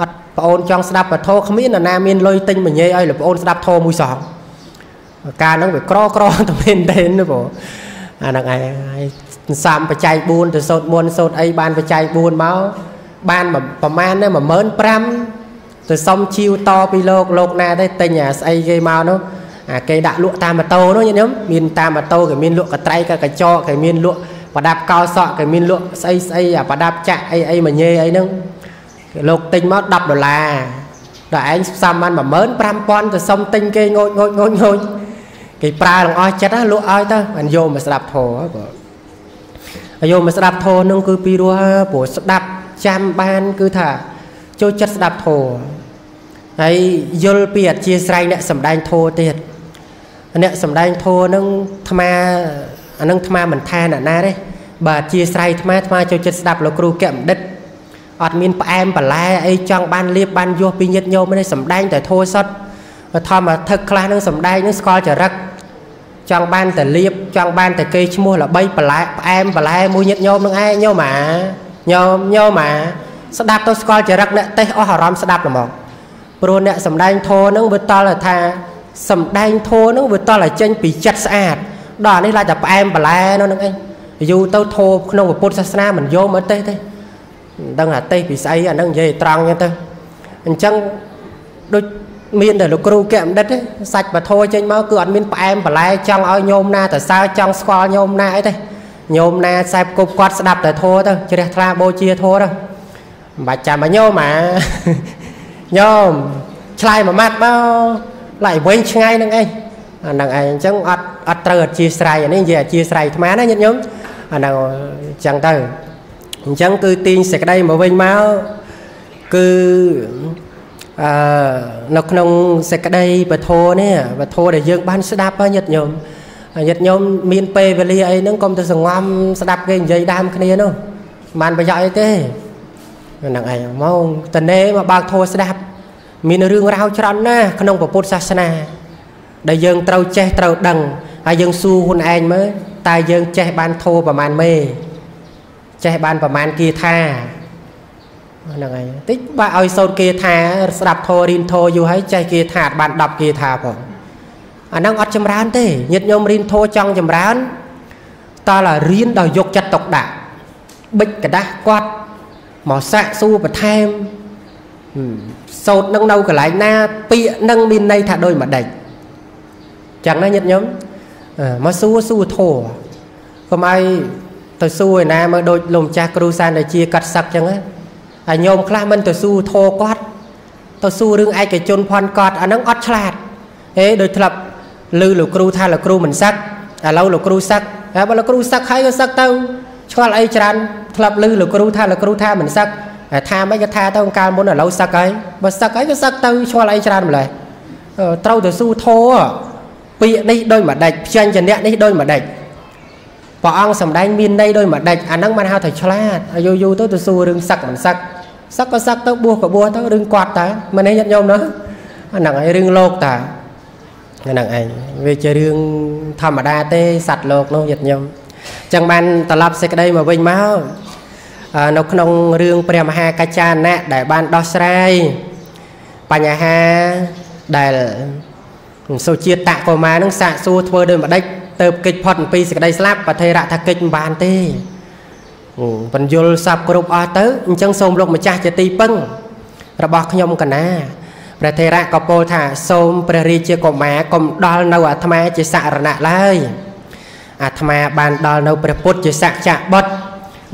អត់ប្អូនចង់ស្ដាប់ពធគ្មាននរណាមានលុយទិញមញេឲ្យលោកប្អូនស្ដាប់ធមួយសោះការហ្នឹងវាក្រក្រតែមែនទេណាបងអាហ្នឹងឯងហើយសាមបច្ច័យ4ទៅសូត្រមុនសូត្រអីបានបច្ច័យ4មកបានប្រមាណ15000 ទៅសុំជីវតពីលោកលោកណាទេទិញអាស្អីគេមកនោះអាគេដាក់លក់តាមម៉ូតូនោះញាតិញោមមានតាមម៉ូតូគេមានលក់កត្រៃក៏កញ្ចក់គេមានលក់ប្រដាប់កោសក់គេមានលក់ស្អីស្អីអាប្រដាប់ចាក់អីអីមញេអីហ្នឹងគេលោកទិញមក10ដុល្លារដល់ឯងផ្សំបាន15000ទៅសុំទិញគេងូចងូចងូចងូចគេប្រើទាំងអស់ចិត្តណាលក់ឲ្យទៅបានយកមកស្ដាប់ធម៌បងយកមកស្ដាប់ធម៌នឹងគឺពីរោះព្រោះស្ដាប់ចាំបានគឺថាចូលចិត្តស្ដាប់ធម៌ ហើយយល់ពីអធិស្រ័យអ្នកសំដែងធម៌ទៀតអ្នកសំដែងធម៌នឹងអាត្មាអានឹងអាត្មាមិនថាអ្នកណាទេបាទអធិស្រ័យអាត្មាអាត្មាចូលចិត្តស្ដាប់លោកគ្រូកែបណ្ឌិតអត់មានផ្អែមបន្លែអីចង់បានលៀបបានយោពីញាតញោមនេះសំដែងតែធម៌សុទ្ធធម្មធឹកខ្លះនឹងសំដែងនឹងស្គាល់ចរិតចង់បានតែលៀបចង់បានតែគេឈ្មោះល្បីបន្លែផ្អែមបន្លែមួយញាតញោមនឹងឯងញោមអាញោមញោមអាស្ដាប់ទៅស្គាល់ចរិតអ្នកទេសអស់អារម្មណ៍ស្ដាប់ហ្មង ព្រោះអ្នកសំដែងធម៌នឹងវាតល់ថាសំដែងធម៌នឹងវាតល់ឲ្យចេញពីចិត្តស្អាតដល់នេះឡាយតែផ្អែមបន្លែនៅនឹងអីយូរទៅធម៌ក្នុងពុទ្ធសាសនាមិនយកមកទេសទេមិនដឹងអាទេសពីស្អីអានឹងនិយាយត្រង់ចឹងទៅអញ្ចឹងដូចមានតែលោកគ្រូកែបណ្ឌិតសាច់បធោចេញមកគឺអត់មានផ្អែមបន្លែចង់ឲ្យញោមណាតសើចង់ស្គាល់ញោមណាអីទេញោមណាខ្សែគប់គាត់ស្ដាប់តែធោទៅជ្រះថ្លាបូជាធោទៅមិនបាច់ចាំឲ្យញោមអា ញោមឆ្លើយមួយម៉ាត់មក lại វិញឆ្ងាយនឹងអីអាហ្នឹងឯងអញ្ចឹងអត់អត់ត្រូវអធិស្ឋាននេះនិយាយអធិស្ឋានអាត្មាណាញាតិញោមអាហ្នឹងអញ្ចឹងទៅអញ្ចឹងគឺទាញសេចក្តីមកវិញមកគឺអឺនៅក្នុងសេចក្តីពធនេះពធដែលយើងបានស្ដាប់ញាតិញោមញាតិញោមមានពេលវេលាអីហ្នឹងកុំទៅសង្ងំស្ដាប់គេនិយាយដើមគ្នានោះបានប្រយោជន៍អីទេ ហ្នឹងឯងមកតនេមកបើកធัวស្ដាប់មានរឿងរ៉ាវច្រើនណាស់ក្នុងពុទ្ធសាសនា ដែលយើងត្រូវចេះត្រូវដឹងហើយយើងសួរខ្លួនឯងមើលតើយើងចេះបានធัวប្រមាណមេចេះបានប្រមាណគាថាហ្នឹងហើយតិចបើឲ្យសូត្រគាថាស្ដាប់ធัวរៀនធัวយូរហើយចេះគាថាបាន10គាថាផងអាហ្នឹងអត់ចម្រើនទេញាតិញោមរៀនធัวចង់ចម្រើនតើរៀនដោយយកចិត្តទុកដាក់បិចกระดาษគាត់ មកសាក់សួរបន្ថែមសោតនឹងនៅកន្លែងណា ពាក្យនឹងមានន័យថាដូចម្ដេចចឹងណាញាតិញោមមកសួរសួរធัวកុំឲ្យទៅសួរឯណាមើលដូចលោកម្ចាស់គ្រូសានដែលជាកាត់សឹកចឹងណាហើយញោមខ្លះមិនទៅសួរធัวគាត់ទៅសួររឿងឯកជនផនគាត់អាហ្នឹងអត់ឆ្លាតហេដូចធ្លាប់ឮលោកគ្រូថាលោកគ្រូមិនសឹកឥឡូវលោកគ្រូសឹកហើយបើលោកគ្រូសឹកហើយក៏សឹកទៅឆ្ងល់អីច្រើន ធ្លាប់ឮលោកគ្រូថាលោកគ្រូថាមិនសឹកថាមិនក៏ថាទៅកាលមុនឥឡូវសឹកហើយបើសឹកហើយក៏សឹកទៅឆ្ងល់អីច្រើនម្ល៉េះត្រូវទៅស៊ូធោពាក្យនេះដូចមួយដេចផ្សេងចនៈនេះដូចមួយដេចព្រះអង្គសម្ដែងមានន័យដោយមួយដេចអាហ្នឹងមិនហៅថាឆ្លាតយូរយូរទៅទៅសួររឿងសឹកមិនសឹកសឹកក៏សឹកទៅបួសក៏បួសទៅរឿងគាត់តាមិននេះញាតិញោមណាអាហ្នឹងឯងរឿងលោកតាហ្នឹងឯងវាជារឿងធម្មតាទេសត្វលោកនោះញាតិញោមចឹងបានត្រឡប់សេចក្តីមកវិញមក នៅក្នុងរឿងព្រះមហាកាចាណៈដែលបានដោះស្រាយបញ្ហាដែលសុជាតិតកុមារនឹងសាកសួរធ្វើដោយម្ដេចទៅកិច្ចផុតអំពីសេចក្តីស្លាប់ប្រធេរៈថាកិច្ចមិនបានទេបញ្យលសັບគ្រប់អស់ទៅអញ្ចឹងសូមលោកម្ចាស់ជាទីពឹង របស់ខ្ញុំកណាព្រះថេរៈក៏ពោលថាសូមព្រះរាជាកុមារកុំដល់នៅអាត្មាជាសរណៈឡើយអាត្មាបានដល់នៅព្រះពុទ្ធជាសច្ចៈបុត្រ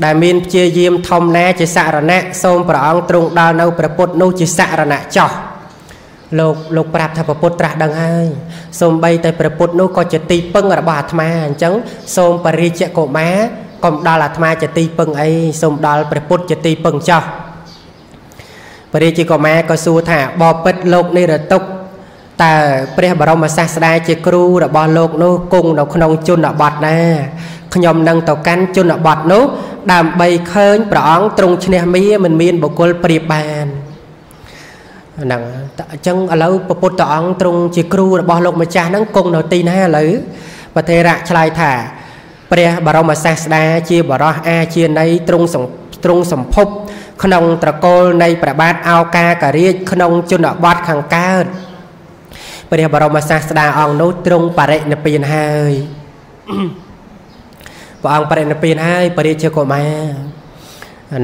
ដែលមានព្យាយាមធំណាជាសរណៈសូមព្រះអង្គទ្រង់ដល់នៅព្រះពុទ្ធនោះជាសរណៈចោះលោកលោកប្រាប់ថាព្រះពុទ្ធត្រាស់ដឹងហើយសូមបីតែព្រះពុទ្ធនោះក៏ជាទីពឹងរបស់អាត្មាអញ្ចឹងសូមបរិជ្ជកុមារកុំដល់អាត្មាជាទីពឹងអីសូមដល់ព្រះពុទ្ធជាទីពឹងចោះបរិជ្ជកុមារក៏សួរថាបបិទ្ធលោកនិរតុកតើព្រះបរមសាស្តាជាគ្រូរបស់លោកនោះគង់នៅក្នុងជនបទណាខ្ញុំនឹងទៅកាន់ជនបទនោះ ដើម្បីឃើញព្រះអង្គទ្រង់ឈ្នះមាមិនមានបុគ្គលប្រៀបបានហ្នឹងអញ្ចឹងឥឡូវពពុទ្ធអង្គទ្រង់ជាគ្រូរបស់លោកម្ចាស់ហ្នឹងគង់នៅទីណាឥឡូវប្រធេរៈឆ្លើយថាព្រះបរមសាស្តាជាបរោះអាជានៃទ្រង់ទ្រង់សម្ភព ក្នុងត្រកូលនៃព្រះបាទអោកាករាជក្នុងជនបទខាងកើតព្រះបរមសាស្តាអង្គនោះទ្រង់បរិនិព្វានហើយ ព្រះអង្គបរិនិព្វានហើយបរិជាកុមារ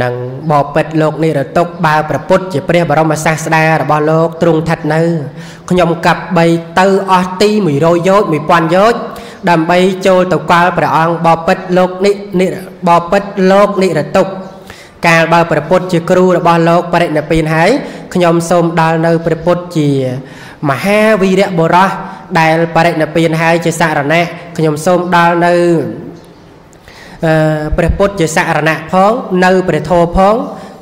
នឹងបបិទ្ធលោកនិរតុកបើប្រពុតជាព្រះបរមសាស្តារបស់លោកទ្រង់ឋិតនៅខ្ញុំកាប់បីទៅអស់ទី100យោជ1000យោជដើម្បីចូលទៅកល់ព្រះអង្គបបិទ្ធលោកនិបបិទ្ធលោកនិរតុកកាលបើព្រះពុទ្ធជាគ្រូរបស់លោកបរិនិព្វានហើយខ្ញុំសូមដល់នៅព្រះពុទ្ធជាមហាវីរៈបុរសដែលបរិនិព្វានហើយជាសរណៈខ្ញុំសូមដល់នៅ ព្រះពុទ្ធជាសរណៈផង នៅព្រះធម៌ផង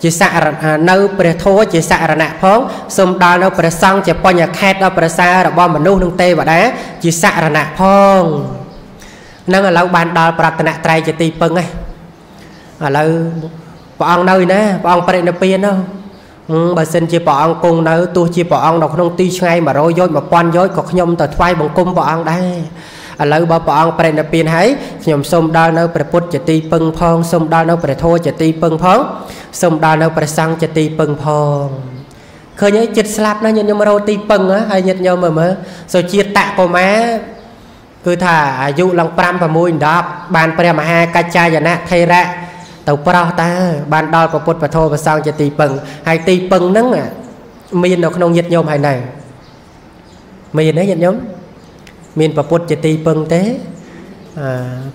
ជាសរនៅព្រះធម៌ជាសរណៈផងសូមដល់នៅព្រះសង្ឃជាបញ្ញខេតដល់ប្រសើររបស់មនុស្សនិងទេវតា ជាសរណៈផងនឹងឥឡូវបានដល់ប្រតនត្រ័យជាទីពឹងហើយឥឡូវព្រះអង្គនៅណាព្រះអង្គបរិនិព្វាននោះបើសិនជាព្រះអង្គគង់នៅទោះជាព្រះអង្គនៅក្នុងទីឆ្ងាយ100យោជ1000យោជក៏ខ្ញុំទៅថ្វាយបង្គំព្រះអង្គដែរ ឥឡូវបើព្រះអង្គប្រេណពៀនហើយខ្ញុំសូមដល់នៅព្រះពុទ្ធជាទីពឹងផងសូមដល់នៅព្រះធម៌ជាទីពឹងផងសូមដល់នៅព្រះសង្ឃជាទីពឹងផងឃើញហើយចិត្តស្លាប់ណាញាតិញោមរោទីពឹងហើយញាតិញោមមើលមើលសូជាតិតកុមារគឺថាអាយុឡើង5 6 10បានព្រះមហាកច្ចាយណៈថេរៈទៅប្រោះតើបានដល់ពុទ្ធពធប្រសងជាទីពឹងហើយទីពឹងហ្នឹងមាននៅក្នុងញាតិញោមហើយនៅមានទេញាតិញោម មានពពុទ្ធជាទីពឹងទេ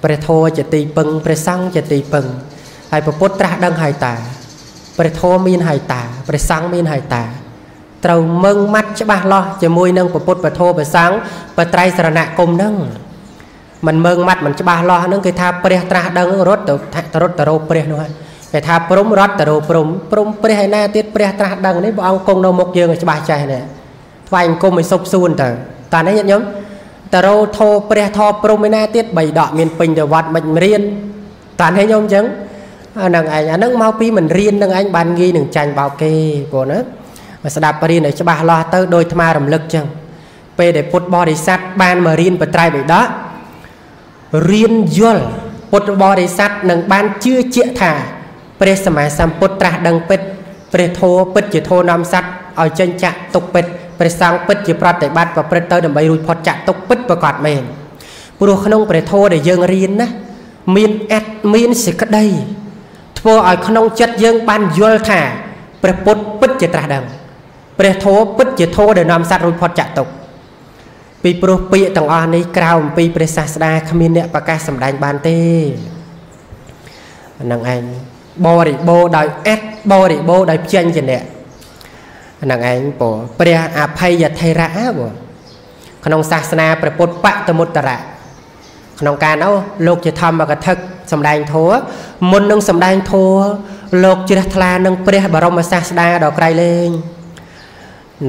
ព្រះធម៌ជាទីពឹងព្រះសង្ឃជាទីពឹងហើយពពុទ្ធត្រាស់ដឹងហើយតាព្រះធម៌មានហើយតាព្រះសង្ឃមានហើយតា ត្រូវមឹងម៉ាត់ច្បាស់លាស់ជាមួយនឹងពពុទ្ធពធព្រះសង្ឃបត្រៃសរណគមនឹងមិនមើងម៉ាត់មិនច្បាស់លាស់ហ្នឹងគេថាព្រះត្រាស់ដឹងរត់ទៅរត់ទៅរោព្រះនោះហើយគេថាព្រំរត់ទៅរោព្រំព្រំព្រះឯណាទៀតព្រះត្រាស់ដឹងនេះព្រះអង្គគង់នៅមុខយើងឲ្យច្បាស់ចេះនេះថ្វាយអង្គមឲ្យសុបសួនទៅតានេះញាតិញោម តរោធោព្រះធោព្រំឯណាទៀតបីដកមានពេញទៅវត្តមិនរៀនតានេះញោមអញ្ចឹងអានឹងឯងអានឹងមកពីមិនរៀននឹងឯងបានងាយនឹងចាញ់បោកគេបងណាស្ដាប់រៀនឲ្យច្បាស់លាស់ទៅដោយថ្មរំលឹកអញ្ចឹងពេលដែលពុទ្ធបរិស័ទបានមករៀនបត្រៃបិដករៀនយល់ពុទ្ធបរិស័ទនឹងបានជឿជាក់ថាព្រះសម្មាសម្ពុទ្ធត្រាស់ដឹងពិតព្រះធម៌ពិតជាធម៌នាំសត្វឲ្យចេញចាក់ទុកពិត ព្រះសង្ឃពិតជាប្រតិបត្តិប្រព្រឹត្តទៅដើម្បីរួចផុតចាក់ទុកពិតប្រកបមែនព្រោះក្នុងព្រះធម៌ដែលយើងរៀនណាមានអត្តមានសេចក្តីធ្វើឲ្យក្នុងចិត្តយើងបានយល់ថាព្រះពុទ្ធពិតជាត្រាស់ដឹងព្រះធម៌ពិតជាធម៌ដែលនាំសត្វរួចផុតចាក់ទុកពីព្រោះពាក្យទាំងអស់នេះក្រៅអំពីព្រះសាស្តាគ្មានអ្នកប្រកាសសម្ដែងបានទេហ្នឹងឯងបរិបូរដោយអត្តបរិបូរដោយផ្ចេញជាអ្នកហ្នឹងឯងពោព្រះអភ័យថេរៈបងក្នុងសាសនាព្រះពុទ្ធបតមុត្តរៈក្នុងការនោះលោកជាធម្មកថាសម្ដែងធัวមុននឹងសម្ដែងធัวលោកជ្រះថ្លានឹងព្រះបរមសាស្តាដ៏ក្រៃលែង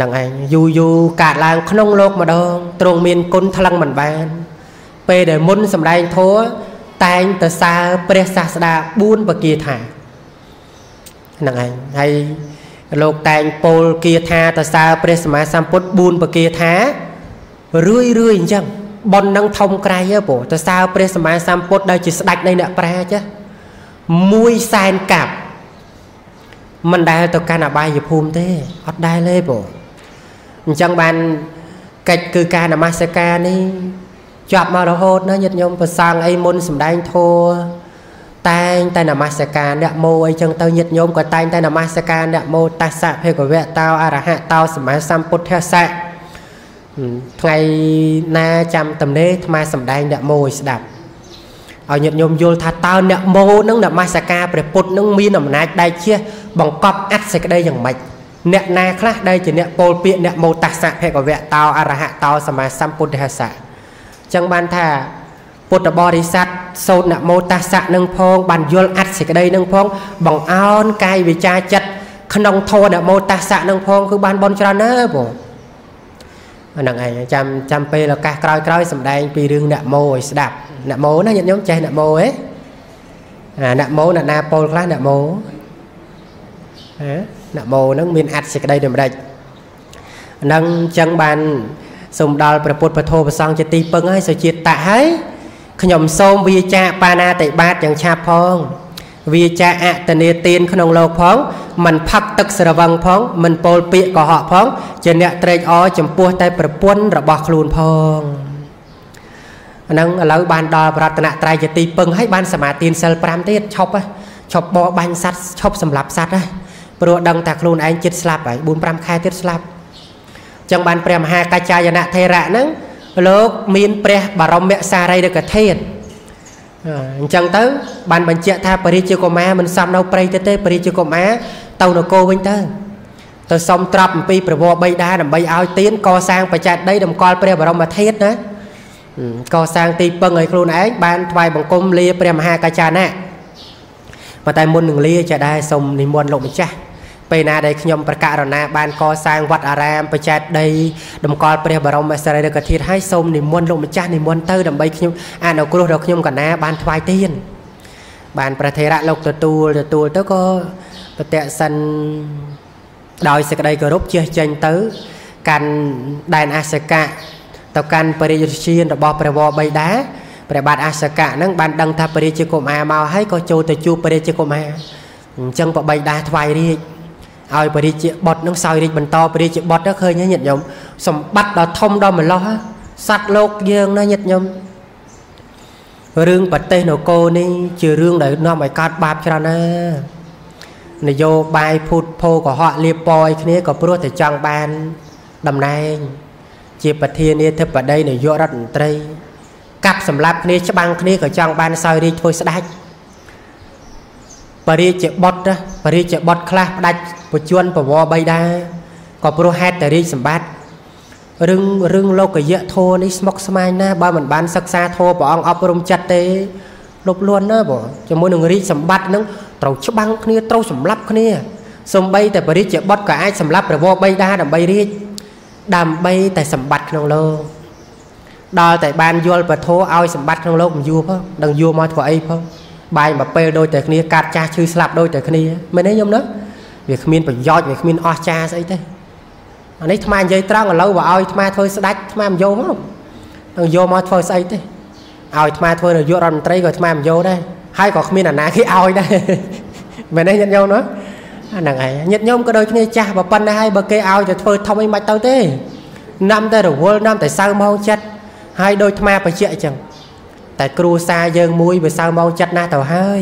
នឹងឯងយូរយូរកាត់ឡើងក្នុងលោកម្ដងទ្រង់មានគុណថ្លឹងមិនបាន ពេលដែលមុនសម្ដែងធัว តែងទៅសើព្រះសាស្តា4បគាថាហ្នឹងឯងហើយ លោកតែងពោលគាថាទៅសើព្រះសម្មាសម្ពុទ្ធ4បគាថារឿយរឿយអញ្ចឹងប៉ុននឹងធំក្រៃហ៎ព្រោះទៅសើព្រះសម្មាសម្ពុទ្ធដែលជាស្ដេចនៃអ្នកប្រាជ្ញមួយសែនកាប់មិនដែលទៅកាន់អបាយភូមិទេអត់ដែលទេព្រោះអញ្ចឹងបានកិច្ចគឺការនមស្ការនេះជាប់មករហូតណាញាតិញោមប្រសងអីមុនសំដែងធัว តែងតែនមស្ការអ្នកមោអីចឹងទៅញាតិញោមក៏តែងតែនមស្ការអ្នកមោតស្សៈភេកវៈតោអរហៈតោសម្មាសម្ពុទ្ធស្សៈថ្ងៃណាចាំតំណេអាត្មាសំដែងអ្នកមោឲ្យស្ដាប់ឲ្យញាតិញោមយល់ថាតើអ្នកមោនឹងនមស្ការព្រះពុទ្ធនឹងមានអំណាចដែកជះបង្កប់អត្តសេចក្តីយ៉ាងម៉េចអ្នកណាខ្លះដែលជាអ្នកពោលពាក្យអ្នកមោតស្សៈភេកវៈតោអរហៈតោសម្មាសម្ពុទ្ធស្សៈចឹងបានថា ពុទ្ធបរិស័ទសូត្រនមោតស្សៈនឹងផងបានយល់អត្ថសេចក្តីនឹងផង បង្អោនកាយវិចាចិត្តក្នុងធម៌នមោតស្សៈនឹងផងគឺបានបនច្រើនណាស់បងអាហ្នឹងឯងចាំចាំពេលឱកាសក្រោយក្រោយសម្ដែងពីរឿងអ្នកមោឲ្យស្ដាប់អ្នកមោណាញាតិញោមចេះអ្នកមោហ៎អាអ្នកមោអ្នកណាពោលខ្លះអ្នកមោហ៎អ្នកមោហ្នឹងមានអត្ថសេចក្តីដូចម្ដេចហ្នឹងអញ្ចឹងបានសូមដល់ព្រះពុទ្ធពធប្រសង់ជាទីពឹងហើយសុជាតិតៈហើយ ខ្ញុំសូមវាចាបាណាតិបាតយ៉ាងឆាប់ផងវាចាអតនេទានក្នុងលោកផងមិនផឹកទឹកស្រវឹងផងមិនពោលពាកកុហកផងជាអ្នកត្រេកអរចំពោះតែប្រពន្ធរបស់ខ្លួនផងអាហ្នឹងឥឡូវបានដល់ប្រតនត្រ័យជាទីពឹងហើយបានសមាទានសិល5ទៀតឈប់ឈប់បរបាញ់សัตว์ឈប់សម្លាប់សัตว์ហើយព្រោះដឹងថាខ្លួនឯងចិត្តស្លាប់ហើយ4 5ខែទៀតស្លាប់ចឹងបានព្រះមហាកាចាយនៈថេរៈហ្នឹង លោកមានព្រះបរមសារីរិកធាតុអញ្ចឹងទៅ បានបញ្ជាក់ថាបរិជាកុមារមិនសមនៅព្រៃទៅទេបរិជាកុមារទៅនគរវិញទៅទៅសុំត្រាប់អំពីប្រវត្តិបីដាដើម្បីឲ្យទៀនកសាងបច្ច័យដីតម្កល់ព្រះបរមធាតុណាកសាងទីពឹងឲ្យខ្លួនឯងបានថ្វាយបង្គំលាព្រះមហាកាចាណៈប៉ុន្តែមុននឹងលាចាដែរសូមនិមន្តលោកម្ចាស់ ពេលណាដែលខ្ញុំប្រកាសរណាបានកសាងវត្តអារាមបច្ច័យដីតម្កល់ព្រះបរមសារីរិកធាតុឲ្យសូមនិមន្តលោកម្ចាស់និមន្តទៅដើម្បីខ្ញុំអនុគ្រោះដល់ខ្ញុំកណាបានថ្វាយទានបានប្រធេរៈលោកទទួលទទួលទៅក៏ប្រតិសិនដោយសេចក្តីគោរពជះចេញទៅ កាន់ដែនអសកៈទៅកាន់បរិយជារបស់ព្រះវរបិតាព្រះបាទអសកៈហ្នឹងបានដឹងថាបរិជាកុមារមកហើយក៏ចូលទៅជួបបរិជាកុមារអញ្ចឹងបបិតាថ្វាយរាជ ឲ្យបរិជាបុតនឹងសោយរាជបន្តបរិជាបុតទៅឃើញញាតិញោមសម្បត្តិដ៏ធំដ៏ម្លោះសត្វលោកយើងណាញាតិញោមរឿងប្រទេសនគរនេះជារឿងដែលនាំឲ្យកើតបាបច្រើនណាស់នយោបាយភូតភោកុហកលៀបពយគ្នាក៏ព្រោះតែចង់បានតំណែង ជាប្រធានាធិបតីនាយករដ្ឋមន្ត្រី កាប់សម្លាប់គ្នាច្បាំងគ្នាក៏ចង់បានសោយរាជធ្វើស្ដេចបរិជាបុតបរិជាបុតខ្លះផ្ដាច់ ពជន់ពវបីដាក៏ព្រោះហេតុតែរាជសម្បត្តិរឿងរឿងលោកយៈធោនេះស្មុគស្មាញណាស់បើមិនបានសិក្សាធោព្រះអង្គអប់រំចិត្តទេលុបលួនណាបងជាមួយនឹងរាជសម្បត្តិនឹងត្រូវច្បាំងគ្នាត្រូវសម្លាប់គ្នាសំបីតែបរិជាបុតក៏អាចសម្លាប់ប្រវបីដាដើម្បីរាជដើម្បីតែសម្បត្តិក្នុងលោកដល់តែបានយល់ពធឲ្យសម្បត្តិក្នុងលោកមិនយួរផងដឹងយួរមកធ្វើអីផងបាយមួយពេលដូចតែគ្នាកាត់ចាស់ឈឺស្លាប់ដូចតែគ្នាមែនទេខ្ញុំណា វាគ្មានប្រយោជន៍វាគ្មានអស្ចារស្អីទេអានេះថ្មនិយាយត្រង់ឥឡូវបើឲ្យថ្មធ្វើស្ដាច់ថ្មមិនយកមកនឹងយកមកធ្វើស្អីទេឲ្យថ្មធ្វើនាយករដ្ឋមន្ត្រីក៏ថ្មមិនយកដែរហើយក៏គ្មានអាណាគេឲ្យដែរមែនទេញាតិញោមណាអាហ្នឹងឯងញាតិញោមក៏ដូចគ្នាចាស់បើប៉ុណ្ណេះហើយបើគេឲ្យទៅធ្វើធំអីមិនទៅទេណាំតែរវល់ណាំតែសៅម៉ោងចិត្តហើយដូចថ្មបជាអញ្ចឹងតែគ្រូសាយើងមួយវាសៅម៉ោងចិត្តណាស់ទៅហើយ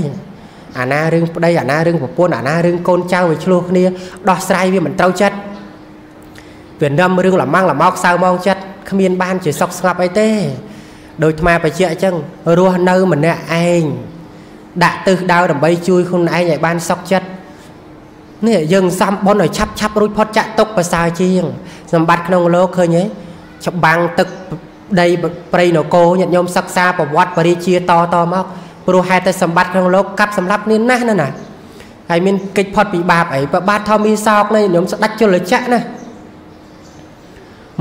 អាណារឿងប្តីអាណារឿងប្រពន្ធអាណារឿងកូនចៅវាឆ្លោះគ្នាដោះស្រាយវាមិនត្រូវចិត្តវានឹមរឿងលម៉ាំងលម៉ោកសៅម៉ោងចិត្តគ្មានបានជាសុខស្ងប់អីទេដោយថ្មបជាអញ្ចឹងរស់នៅម្នាក់ឯងដាក់ទិសដៅដើម្បីជួយខ្លួនឯងឲ្យបានសុខចិត្តនេះយើងសំបុនឲ្យឆាប់ឆាប់រួចផុតចាក់ទុកប្រសើរជាងសម្បត្តិក្នុងលោកឃើញទេច្បាំងទឹកដីព្រៃនគរញាតិញោមសិក្សាប្រវត្តិបរិជាតតមក ព្រោះហេតុតែសម្បត្តិក្នុងលោកកាប់សម្លាប់គ្នាណាស់ណាណាហើយមានកិច្ចផុតពីបាបអីប្របាទធម្មីសោកនេះញោមស្ដាច់ជលចៈណា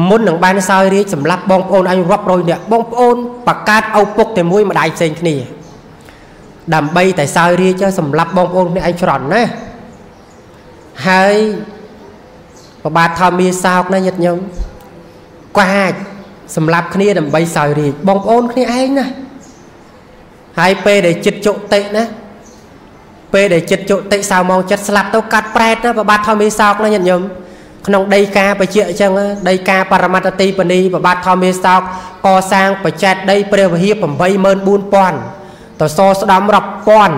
មុននឹងបានសោយរាជសម្លាប់បងប្អូនអញរាប់រយនាក់បងប្អូនបកាតឪពុកតែមួយម្ដាយផ្សេងគ្នាដើម្បីតែសោយរាជសម្រាប់បងប្អូនគ្នាឯងច្រន់ណាហើយប្របាទធម្មាសោកណាញាតិញោមកាចសម្រាប់គ្នាដើម្បីសោយរាជបងប្អូនគ្នាឯងណា ហើយពេលដែលចិត្តជុតិណាពេលដែលចិត្តជុតិសៅម៉ោងចិត្តស្លាប់ទៅកាត់ប្រែតណាប្របាទធម្មាសោកណាញាតិញោមក្នុងដីកាបជាអញ្ចឹងដីកាបរមត្តទីបនីប្របាទធម្មាសោកកសាងបច្ចេតដីព្រះវិហារ84000ទៅសស្ដំរាប់ពាន់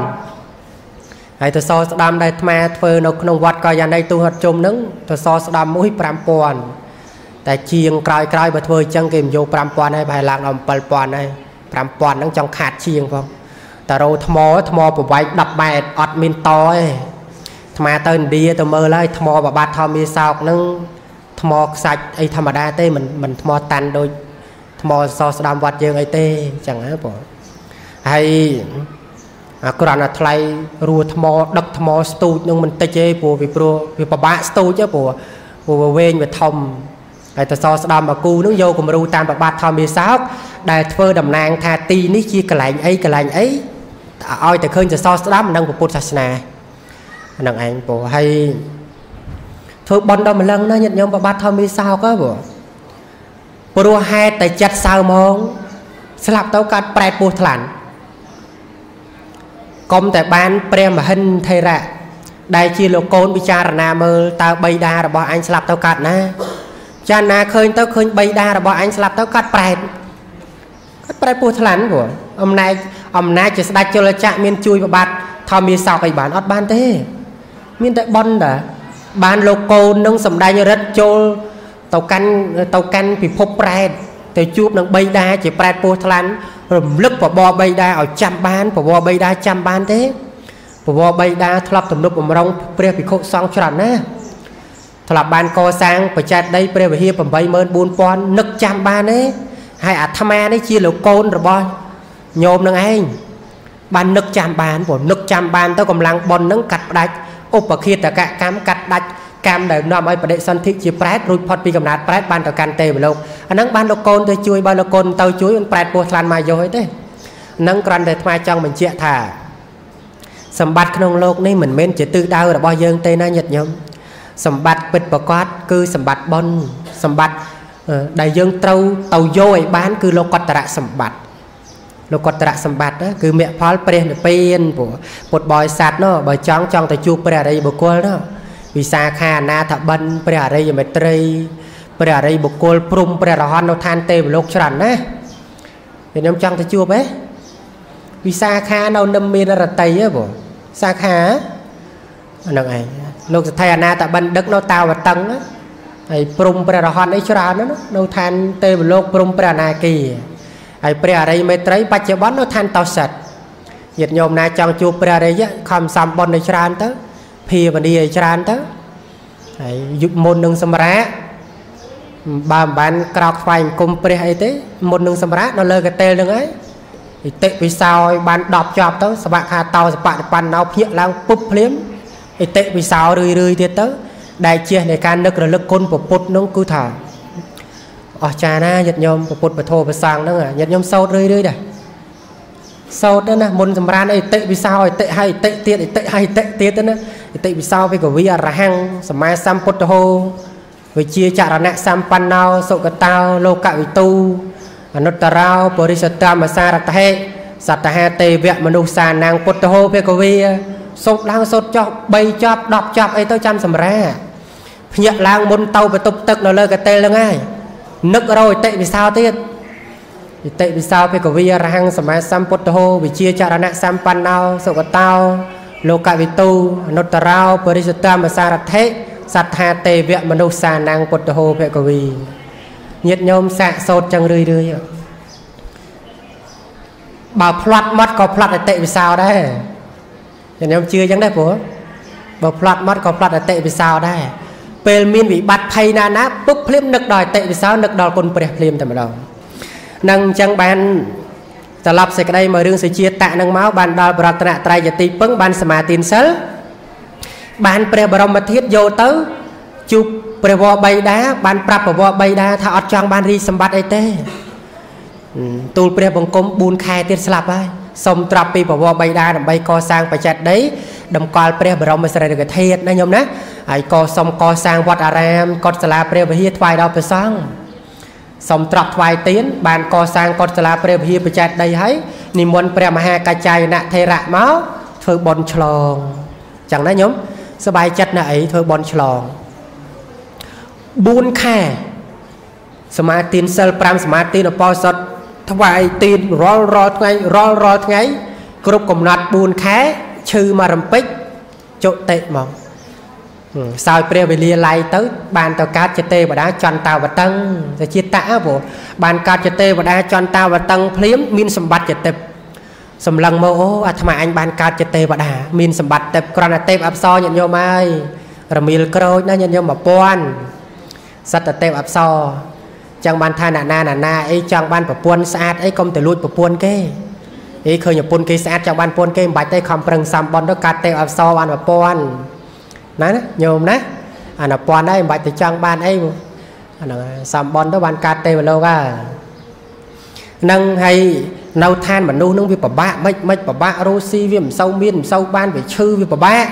ហើយទៅសស្ដាំដែលអាត្មាធ្វើនៅក្នុងវត្តកយ៉ាណីទូហត់ជុំហ្នឹងទៅសស្ដាំមួយ5000តែជាងក្រោយក្រោយបើធ្វើអញ្ចឹងគេមិនយក5000ហើយប្រហែលឡើងដល់7000ហើយ 5000ហ្នឹងចង់ខាតជាងផងតារោថ្មថ្មប្រវែង10ម៉ែត្រអត់មានតទេអាត្មាទៅឥណ្ឌាទៅមើលហើយថ្មបបាត់ធម្មាសោកហ្នឹងថ្មខ្សាច់អីធម្មតាទេមិនមិនថ្មតាន់ដូចថ្មសស្ដាំវត្តយើងអីទេអញ្ចឹងហ៎បងហើយអាគ្រាន់តែថ្លៃរួថ្មដឹកថ្មស្ទូចនឹងមិនតិចទេព្រោះវាព្រោះវាពិបាកស្ទូចព្រោះព្រោះវាវែងវាធំ ហើយតសស្ដាំអាគូនឹងយកគំរូតាមប្របាទធម្មាសោកដែលធ្វើតំណាងថាទីនេះជាកន្លែងអីកន្លែងអីឲ្យតែឃើញសសស្ដាំនឹងពុទ្ធសាសនាហ្នឹងឯងព្រោះហើយធ្វើបន់ដល់ម្លឹងណាញាតិញោមប្របាទធម្មាសោកហ៎ព្រោះព្រោះហេតុតែចិត្តសៅហ្មងស្លាប់ទៅកាត់ប្រែពោះថ្លាន់កុំតែបានព្រះមហិនថេរៈដែលជាលោកកូនពិចារណាមើលតើបៃតារបស់អញស្លាប់ទៅកាត់ណា ចាណាឃើញទៅឃើញបៃតារបស់អញស្លាប់ទៅកាត់ប្រែតកាត់ប្រែតពោះថ្លាន់ព្រោះអំណាចអំណាចជាស្ដេចជលចក្រមានជួយប្របាទធម្មាសោកអីបានអត់បានទេ មានតែប៉ុនតាបានលោកកូននឹងសម្ដែងរិទ្ធចូលទៅកាន់ទៅកាន់ពិភពប្រែតទៅជួបនឹងបៃតាជាប្រែតពោះថ្លាន់រំលឹកបបរបៃតាឲ្យចាំបានបបរបៃតាចាំបានទេបបរបៃតាធ្លាប់ទំនប់បំរុងព្រះភិក្ខុសង្ឃច្រើនណាស់ ធ្លាប់បានកសាងបច្ចេតដីព្រះវិហារ84000នឹកចាំបានទេហើយអាត្មានេះជាលោកកូនរបស់ញោមនឹងឯងបាននឹកចាំបានព្រោះនឹកចាំបានទៅកម្លាំងប៉ុននឹងកាត់ផ្ដាច់ឧបឃាតកកម្មកាត់ដាច់កម្មដែលនាំឲ្យបដិសន្ធិជាប្រែតរួចផុតពីកំណត់ប្រែតបានទៅកាន់ទេវលោកអាហ្នឹងបានលោកកូនទៅជួយបើលោកកូនទៅជួយមិនប្រែតពោះថ្លាន់មកយកអីទេហ្នឹងគ្រាន់តែថ្មចង់បញ្ជាក់ថាសម្បត្តិក្នុងโลกនេះមិនមែនជាទិសដៅរបស់យើងទេណាញាតិញោម សម្បត្តិពិតប្រកបគឺសម្បត្តិបុណ្យសម្បត្តិដែលយើងត្រូវទៅយកឲ្យបាន គឺលោកតរៈសម្បត្តិលោកតរៈសម្បត្តិគឺមគ្គផលព្រះនិព្វានព្រោះពុទ្ធបរិស័ទនោះបើចង់ចង់ទៅជួបព្រះអរិយបុគ្គលនោះវិសាខាអនាថបិណ្ឌព្រះអរិយមេត្រីព្រះអរិយបុគ្គលព្រំព្រះរហន្តនៅឋានទេវលោកច្រើនណាស់ខ្ញុំចង់ទៅជួបហ៎វិសាខានៅនឹមមានរតីហ៎បងសាខាហ្នឹងឯងលោកសថៃអនាតបិណ្ឌដឹកនៅតាវតឹងហើយព្រំព្រះរហន្តអីច្រើនណានៅឋានទេវលោកព្រំព្រះអនាគីហើយព្រះអរិយមេត្រីបច្ចុប្បន្ននៅឋានតោសិតញាតិញោមណាចង់ជួបព្រះអរិយខំសំបុណ្យឲ្យច្រើនទៅភាវនាឲ្យច្រើនទៅហើយយុគមុននឹងសម្រាប់បើមិនបានក្រោកថ្វាយអង្គមព្រះអីទេមុននឹងសម្រាប់នៅលើកតេលនឹងហើយអតិពិសោយបាន10ចប់ទៅសបខាតោសបតិបណ្ណោភ្ញាក់ឡើងពុបភ្លាម អតិពិសោរឿយរឿយទៀតទៅ ដែលជានៃការនឹករលឹកគុណពុទ្ធនោះគឺថាអស្ចារ្យណាញាតិញោមពុទ្ធពធប្រសងហ្នឹងញាតិញោមសោតរឿយរឿយដែរសោតណាមុនសម្រានអតិវិសោអតិហើយអតិទៀតអតិហើយអតិទៀតណាអតិវិសោវិកវីអរហង្គសម្មាសម្ពុទ្ធហោវិជាចរណៈសម្បណ្ណោសុគតោលោកវិទូអនុត្តរោបរិសត្តមសារតហេសតហេទេវៈមនុស្សសានាងពុទ្ធហោភិកវី សូត្រឡើងសូត្រចុះ3ចប់10ចប់អីទៅចាំសម្រាភ្ញាក់ឡើងមុនទៅបន្ទប់ទឹកនៅលើកតេលហ្នឹងហើយនឹករយតិវិសោទៀតិតិវិសោភិកវីអរហង្គសម្មាសម្ពុទ្ធហោវិជាចរណៈសម្បណ្ណោសុគតោលោកវិទូអនុត្តរោបរិសតាមសារថេសត្ថាទេវៈមនុស្សសានាងពុទ្ធហោភិកវីញាតញោមសាកសោតចឹងរឿយរឿយបើផ្លាត់មាត់ក៏ផ្លាត់អតិវិសោដែរ ញាតញោមជឿចឹងដែរព្រោះបើផ្លាត់មាត់ក៏ផ្លាត់អតិវិសោដែរពេលមានវិបត្តិភ័យណាណាពុកភ្លាមនឹកដល់អតិវិសោនឹកដល់គុណព្រះភ្លាមតែម្ដងនឹងអញ្ចឹងបានត្រឡប់សេចក្តីមករឿងសុជាតៈនឹងមកបានដល់ប្រតនត្រ័យយទីពឹងបានសមាទានសិលបានព្រះបរមធាតុយកទៅជួបព្រះវរបៃតាបានប្រាប់ព្រះវរបៃតាថាអត់ចង់បានរីសម្បត្តិអីទេទូលព្រះបង្គំ4ខែទៀតស្លាប់ហើយ សូមត្រាប់ពីប្រវត្តិបៃតាដើម្បីកសាងបច្ចេកដីតម្កល់ព្រះបរមសារីរិកធាតុណាញោមណាហើយក៏សូមកសាងវត្តអារាមកុដិសាលាព្រះវិហារថ្វាយដល់ព្រះសង្ឃសូមត្រាប់ថ្វាយទៀនបានកសាងកុដិសាលាព្រះវិហារបច្ចេកដីហើយនិមន្តព្រះមហាកាចាយនថេរៈមកធ្វើបន់ឆ្លងចឹងណាញោមសบายចិត្តណាអីធ្វើបន់ឆ្លង4ខែសមាទានសិល5សមាទានអបោសុត ថ្វាយទានរាល់រាល់ថ្ងៃរាល់រាល់ថ្ងៃ គ្រប់កំណត់4ខែឈឺមករំពេចចុតិមកសោយព្រះវេលាឡៃទៅ បានទៅកើតចទេវតាចន្តាវតឹងទៅជាតៈព្រោះបានកើតចទេវតាចន្តាវតឹងភ្លាមមានសម្បត្តិចតិបសម្លឹងមកអូអាត្មាអញបានកើតជាទេវតាមានសម្បត្តិទេពក្រណទេពអប្សរញាតិញោមហើយរមៀលក្រូចណាញាតិញោម1000សត្វទេពអប្សរ ចឹងបានថាណាណាណាណាអីចង់បានប្រពន្ធស្អាតអីកុំទៅលួចប្រពន្ធគេអីឃើញប្រពន្ធគេស្អាតចង់បានប្រពន្ធគេមិនបាច់ទេខំប្រឹងសំបន់ទៅកាត់ទេពអប្សរបានប្រពន្ធណាញោមណាអានពាន់ហើយមិនបាច់ទៅចង់បានអីអាហ្នឹងសំបន់ទៅបានកាត់ទេវលោកហើយនឹងហើយនៅឋានមនុស្សនឹងវាពិបាកមិនមិនពិបាករស់ស៊ីវាមិនសូវមានមិនសូវបានវាឈឺវាពិបាក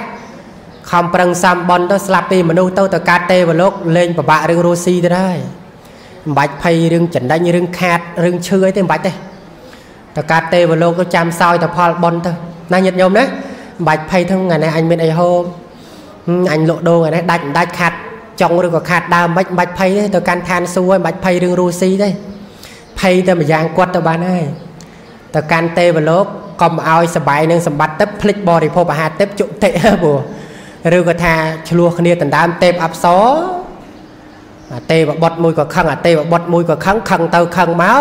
ខំប្រឹងសំបន់ទៅស្លាប់ពីមនុស្សទៅទៅកាត់ទេវលោកលេងពិបាករឿងរស់ស៊ីទៅដែរ មិនបាច់ភ័យរឿងចណ្ដេញរឿងខាតរឿងឈឺអីទេមិនបាច់ទេទៅកាត់ទេវលោកទៅចាំសោយទៅផលបន់ទៅណាញាតិញោមណាមិនបាច់ភ័យទាំងថ្ងៃនេះអញមានអីហូបអញលក់ដូរថ្ងៃនេះដាច់ដាច់ខាត់ចុងឬក៏ខាត់ដើមមិនបាច់ភ័យទេទៅកាន់ឋានសួគ៌មិនបាច់ភ័យរឿងរស់ស៊ីទេភ័យតែម្យ៉ាងគាត់ទៅបានហើយទៅកាន់ទេវលោកកុំឲ្យសបាយនឹងសម្បត្តិទឹកភ្លេចបរិភោគអាហារទឹកជុតិព្រោះឬក៏ថាឆ្លោះគ្នាដណ្ដើមទេពអប្សរ ទេវបុត្រមួយក៏ខឹងអាទេវបុត្រមួយក៏ខឹងខឹងទៅខឹងមក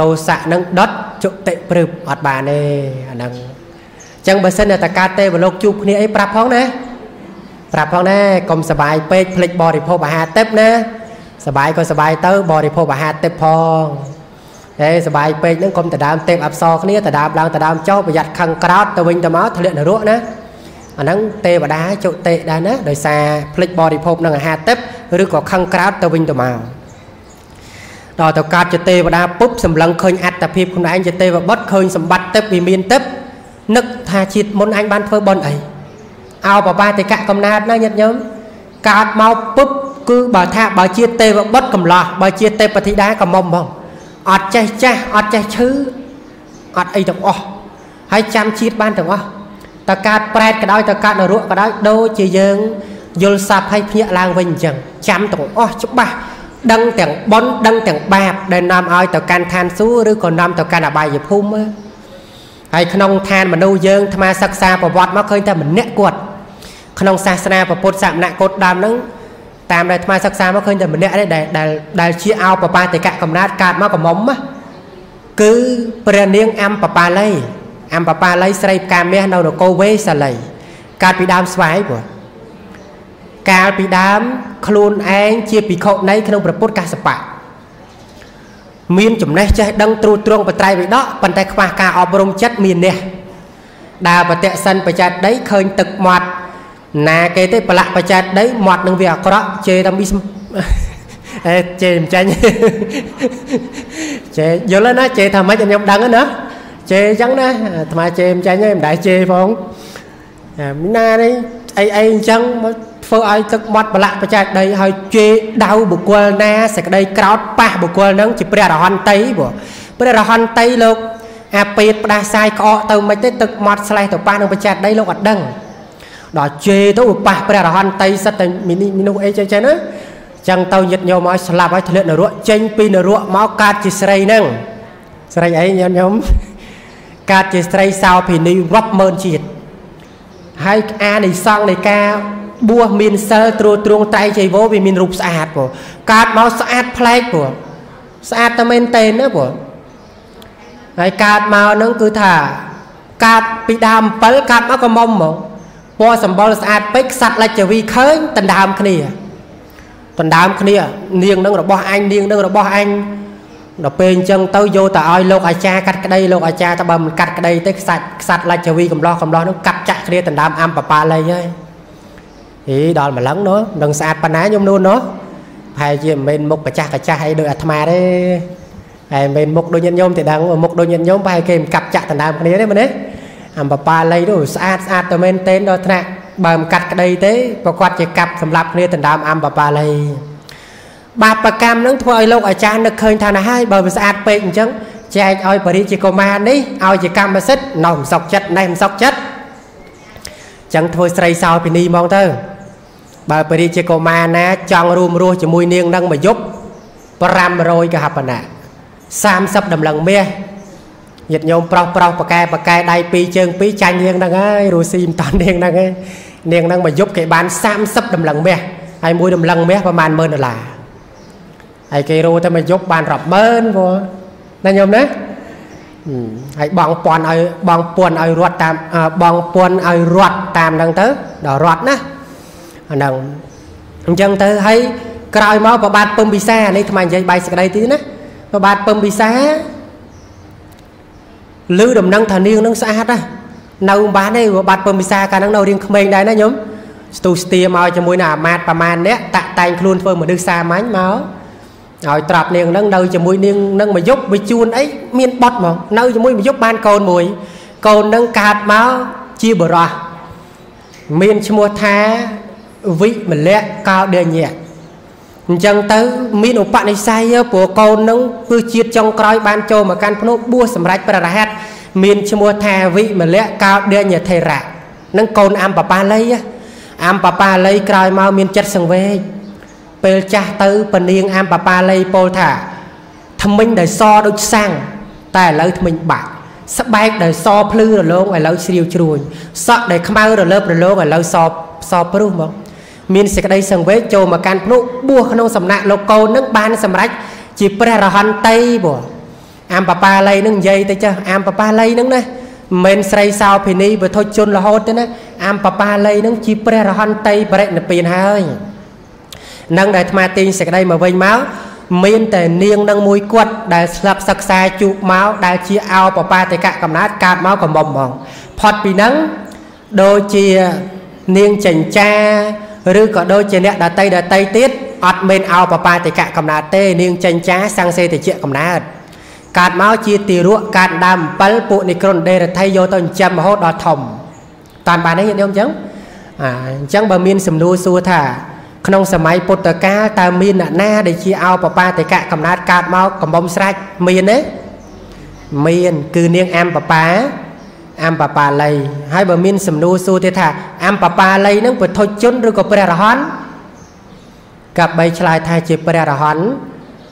តោសៈនឹងដុតជុតិព្រឹបអត់បានទេអាហ្នឹងអញ្ចឹងបើសិនតែកើតទេវលោកជួបគ្នាអីប្រាប់ផងណាប្រាប់ផងណាកុំសបាយពេកភ្លេចបរិភោគអាហារទឹកណាសបាយក៏សបាយទៅបរិភោគអាហារទឹកផងហេសបាយពេកហ្នឹងកុំដដើមទេពអប្សរគ្នាដដើមឡើងដដើមចុះប្រយ័ត្នខឹងក្រោតទៅវិញទៅមកធ្លាក់នរកណា អាហ្នឹងទេវតាជុតិដែរណាដោយសារភ្លេចបរិភោគនឹងអាហារទឹកឬក៏ខឹងក្រោតទៅវិញទៅមកដល់ទៅកើតជាទេវតាពុបសម្លឹងឃើញអត្តភាពខ្លួនឯងជាទេវបុត្រឃើញសម្បត្តិទឹកវាមានទឹកនឹកថាជាតិមុនអញបានធ្វើបុណ្យអីអោបបាតិកៈកំណើតណាញាតិញោមកើតមកពុបគឺបើថាបើជាទេវបុត្រកំឡោះបើជាទេពធីតាកំមុំផងអត់ចេះចាស់អត់ចេះឈឺអត់អីទាំងអស់ហើយចាំជាតិបានទាំងអស់ តើកើតប្រែតក៏ដោយតើកើតនរកក៏ដោយដូចជាយើងយល់សັບឲ្យភ្ញាក់ឡើងវិញអញ្ចឹងចាំទាំងអស់ច្បាស់ដឹងទាំងបុណ្យដឹងទាំងបាបដែលនាំឲ្យទៅកាន់ឋានសួគ៌ឬក៏នាំទៅកាន់អបាយភូមិហើយក្នុងឋានមនុស្សយើងអាត្មាសិក្សាប្រវត្តិមកឃើញតែម្នាក់គាត់ក្នុងសាសនាពុទ្ធសាសនាកុដដើមហ្នឹងតាមដែលអាត្មាសិក្សាមកឃើញតែម្នាក់ទេដែលដែលដែលជាអោបបាតិកៈកំណើតកើតមកកំមុំគឺព្រះនាងអមបបាលី អមបបាលីស្រីផ្កាមាសនៅនគរវេសាលីកើតពីដើមស្វាយព្រោះកាលពីដើមខ្លួនឯងជាភិក្ខុនៃក្នុងព្រះពុទ្ធកសបៈមានចំណេះចេះដឹងត្រួតត្រងបត្រៃវិដកប៉ុន្តែខ្វះការអប់រំចិត្តមាននេះដើរបតិសិនបច្ច័តដីឃើញទឹកមាត់ណាគេទេប្រឡាក់បច្ចាត់ដីមាត់នឹងវាអាក្រក់ជេរតែមីអេជេរមិនចាញ់ជេរយល់ណាជេរថាម៉េចខ្ញុំដឹងណា ជេរអញ្ចឹងណាអាត្មាជេរមិនចាញ់ទេមិនដែលជេរផងមីណានេះអីអីអញ្ចឹងមកធ្វើឲ្យទឹកមាត់ប្រឡាក់បច្ចាត់ដីហើយជេរដៅបុគ្គលណាសេចក្តីក្រោតប៉ះបុគ្គលនឹងជាព្រះរហន្តតីព្រោះព្រះរហន្តតីលោកអាពេតផ្ដាសាយក្អកទៅមិនទេទឹកមាត់ស្លេះទៅប៉ះនឹងបច្ចាត់ដីលោកអត់ដឹងដល់ជេរទៅប៉ះព្រះរហន្តតីសិតតែមីនេះមីនោះអីចឹងចឹងណាចឹងទៅញាតញោមឲ្យស្លាប់ឲ្យធ្លាក់នរកចេញពីនរកមកកើតជាស្រីហ្នឹងស្រីអីញាតញោម កើតជាស្រីសោភិនីរាប់ម៉ឺនជាតិហើយអានិសង្ឃនៃការបួសមានសិលត្រួតត្រងត្រៃចៃវោវាមានរូបស្អាតព្រោះកើតមកស្អាតប្លែកព្រោះស្អាតតែមែនតេនណាព្រោះហើយកើតមកហ្នឹងគឺថាកើតពីដើម7កើតមកក៏មុំហ្មងពណ៌សម្បុរស្អាតពេកខ្សាត់លច្ចវីឃើញដណ្ដើមគ្នាដណ្ដើមគ្នា នាងនឹងរបស់អញនាងនឹងរបស់អញ ដល់ពេលអញ្ចឹងទៅយកទៅឲ្យលោកអាចារ្យកាត់ក្តីលោកអាចារ្យទៅបើមិនកាត់ក្តីទេខ្សាច់ខ្សាត់លច្ចវីកំឡោះកំឡោះនោះកាត់ចាក់គ្នាដណ្ដើមអំបបាលីហើយហីដល់ម្លឹងនោះនឹងស្អាតប៉ុណ្ណាខ្ញុំនោះនោះប្រហែលជាមិនមែនមុខប្រចាស់កាចាស់អីដូចអាត្មាទេហើយមិនមុខដូចញាតិញោមទេដឹងមុខដូចញាតិញោមប្រហែលគេមិនកាប់ចាក់ដណ្ដើមគ្នាទេមែនទេអំបបាល័យនោះស្អាតស្អាតតែមែនតេនដល់ថ្នាក់បើមិនកាត់ក្តីទេប្រកាសជាកាប់សម្រាប់គ្នាដណ្ដើមអំបបាល័យ បាបកម្មនឹងធ្វើឲ្យលោកអាចារ្យនឹកឃើញថាណាហើយបើវាស្អាតពេកអញ្ចឹងចែកឲ្យបរិជាកុមារនេះឲ្យជាកម្មសិទ្ធិណោះមិនសុកចិត្តណេះមិនសុកចិត្តចឹងធ្វើស្រីសោពីនីហ្មងទៅបើបរិជាកុមារណាចង់រួមរស់ជាមួយនាងនឹងមួយយប់500កហបណៈ30ដំឡឹងមាសញាតិញោមប្រុសប្រុសប៉កែប៉កែដៃពីរជើងពីរចាញ់នាងហ្នឹងហើយរੂស៊ីមិនតាន់នាងហ្នឹងឯងនាងហ្នឹងមួយយប់គេបាន30ដំឡឹងមាសហើយមួយដំឡឹងមាសប្រហែល10000ដុល្លារ ហើយគេរੂតែមួយយប់បានរាប់ម៉ឺនព្រោះណាញោមណាហើយបងពន់ឲ្យបងពន់ឲ្យរត់តាមបងពន់ឲ្យរត់តាមហ្នឹងទៅដល់រត់ណាអាហ្នឹងអញ្ចឹងទៅហើយក្រោយមកប្របាទពឹមពិសានេះថ្មនិយាយបាយសក្តីទីណាប្របាទពឹមពិសាឮដំណឹងថានាងនឹងស្អាតណានៅបានទេប្របាទពឹមពិសាកាលហ្នឹងនៅរៀងក្មេងដែរណាញោមស្ទុះស្ទាមកជាមួយនឹងអាម៉ាតប្រមាណអ្នកតាក់តែងខ្លួនធ្វើមនុស្សសាមញ្ញមក ឲ្យត្រាប់នាងហ្នឹងនៅជាមួយនាងហ្នឹងមួយយប់វាជួនអីមានបត់ហ្មងនៅជាមួយមួយយប់បានកូនមួយ កូនហ្នឹងកើតមកជាបរោះមានឈ្មោះថាវិមលៈកោដេញៈអញ្ចឹងទៅមានឧបនិស្ស័យព្រោះកូននឹងគឺជាតិចុងក្រោយបានចូលមកកាន់ភ្នោះបួសសម្រាប់ព្រះរហ័តមានឈ្មោះថាវិមលៈកោដេញធេរៈនឹងកូនអមបបាលីអមបបាលីក្រោយមកមានចិត្តសង្វេគ ពេលចាស់ទៅពនាងអមបបាលីពោលថាថ្មិញដែលសដូចសាំងតែឥឡូវថ្មិញបាក់ស្បែកដែលសភ្លឺរលោងឥឡូវស្រាវជ្រួញសក់ដែលខ្មៅរលើបរលោងឥឡូវសសព្រោះមកមានសេចក្តីសង្វេគចូលមកកាន់ភ្នក់បួសក្នុងសំណាក់លោកកូននឹងបានសម្រេចជាព្រះរហន្តីបងអាមបបាល័យនឹងនិយាយទៅចាស់អាមបបាល័យនឹងណាមិនស្រីសោភិនីវធុជនរហូតទេណាអាមបបាល័យនឹងជាព្រះរហន្តីបរិនិព្វានហើយ នឹងដែលអាត្មាទាញសេចក្តីមកវិញមកមានតែនាងនឹងមួយគាត់ដែលស្លាប់សិក្សាជូកមកដែលជាអោបបាទិកកំណត់កើតមកកំមុំហ្មងផុតពីនឹងដូចជានាងចិញ្ចាឬក៏ដូចជាអ្នកដតីដតីទៀតអត់មែនអោបបាតិកៈកំណើតទេ នាងចិញ្ចាសង្សេតិជាកំណើតកើតមកជាទីរក់កើតដើម7ពួកនិក្រុនដេរដ្ឋីយកទៅចិញ្ចឹមរហូតដល់ធំតាន់បានទេញាតិញោមអញ្ចឹងអាអញ្ចឹងបើមានសំណួរសួរថា ក្នុងសម័យពុទ្ធកាលតើមានអ្នកណាដែលជាអោបបាតិកៈកំណើតកើតមកកំបំស្រាច់មានទេមានគឺនាងអមបបាអមបបាល័យហើយបើមានសំណួរសួរទៀតថាអមបបាល័យនឹងពុទ្ធជនឬក៏ព្រះរហន្តកបីឆ្លើយថាជាព្រះរហន្ត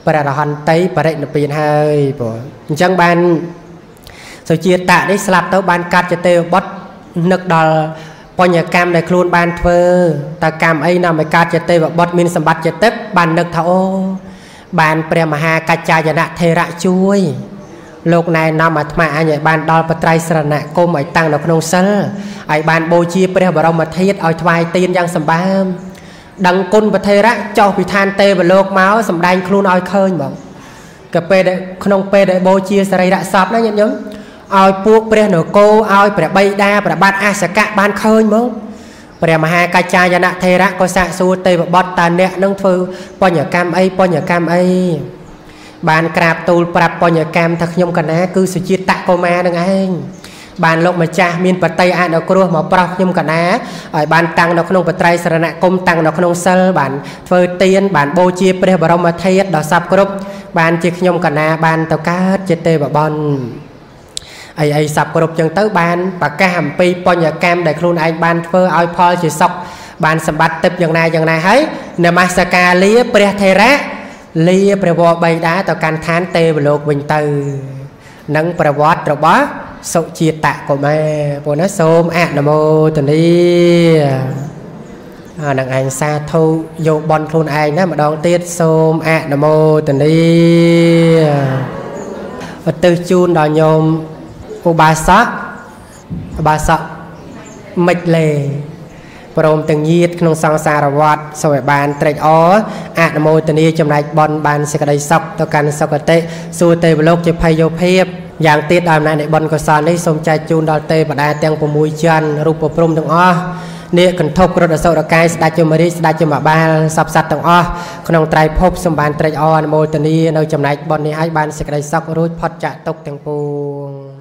ព្រះរហន្តីបរិនិព្វានហើយបងអញ្ចឹងបានសុជាតៈនេះស្លាប់ទៅបានកាត់ចទេវបុត្រនឹកដល់ប ញ្ញកម្មដែលខ្លួនបានធ្វើតើកម្មអីនាំឲ្យកើតចទេវបុត្រមានសម្បត្តិចិត្តបាននឹកថាអូបានព្រះមហាកច្ចាយនៈថេរៈជួយលោកណែនាំអាត្មាអញឲ្យបានដល់បត្រៃស្រណគមឲ្យតាំងនៅក្នុងសិលឲ្យបានបូជាព្រះបរមធាតុឲ្យថ្វាយទានយ៉ាងសម្បើមដឹងគុណប្រធេរៈចោះពីឋានទេវលោកមកសំដែងខ្លួនឲ្យឃើញបងក៏ពេលដែលក្នុងពេលដែលបូជាសរីរៈសពណាញាតិញោម ឲ្យពួកព្រះនគរឲ្យព្រះបិតាព្រះបាទអសកៈបានឃើញមកព្រះមហាកច្ចាយនៈថេរៈក៏សាកសួរទេវបុត្រតើអ្នកនឹងធ្វើបញ្ញកម្មអីបញ្ញកម្មអីបានក្រាបទូលប្រាប់បញ្ញកម្មថាខ្ញុំកណាគឺសុជាតិតកុមារនឹងឯងបានលោកម្ចាស់មានបតីអនុគ្រោះមកប្រោសខ្ញុំកណាឲ្យបានតាំងនៅក្នុងបត្រៃសរណគមតាំងនៅក្នុងសិលបានធ្វើទានបានបូជាព្រះបរមធាតុដល់សពគ្រប់បានជាខ្ញុំកណាបានទៅកើតជាទេវបុត្រ អីអីសពគ្រប់ចឹងទៅបានប្រកាសអំពីបញ្ញកម្មដែលខ្លួនឯងបានធ្វើឲ្យផលជាសុខបានសម្បត្តិទឹកយ៉ាងណាយ៉ាងណាហើយនមស្ការលាព្រះថេរៈលាព្រះវរបៃតាទៅកាន់ឋានទេវលោកវិញទៅនឹងប្រវត្តិរបស់សុជាតកុមារពួកណាសូមអនុមោទនីអានឹងឯងសាធុយកបនខ្លួនឯងណាម្ដងទៀតសូមអនុមោទនីឧទ្ទិសជូនដល់ញោម ឧបាសកឧបាសកមិចលេព្រមទាំងញាតក្នុងសង្សារវត្តសូមឲ្យបានត្រេកអរអនុមោទនាចំណែកបនបានសេចក្តីសុខទៅកាន់សុគតិសួគ៌ទេវលោកជាភ័យយោភាពយ៉ាងទៀតដោយអំណាចនៃបនកុសលនេះសូមចែកជូនដល់ទេវតាទាំង6ច័ន្ទរូបព្រំទាំងអស់នាគកន្ធប់រត់អសុរកាយស្ដេចជមរាជស្ដេចជមបាលសពសត្វទាំងអស់ក្នុងត្រៃភពសម្បានត្រេកអរអនុមោទនានៅចំណែកបុណ្យនេះឲ្យបានសេចក្តីសុខរួចផុតចាកទុក្ខទាំងពួង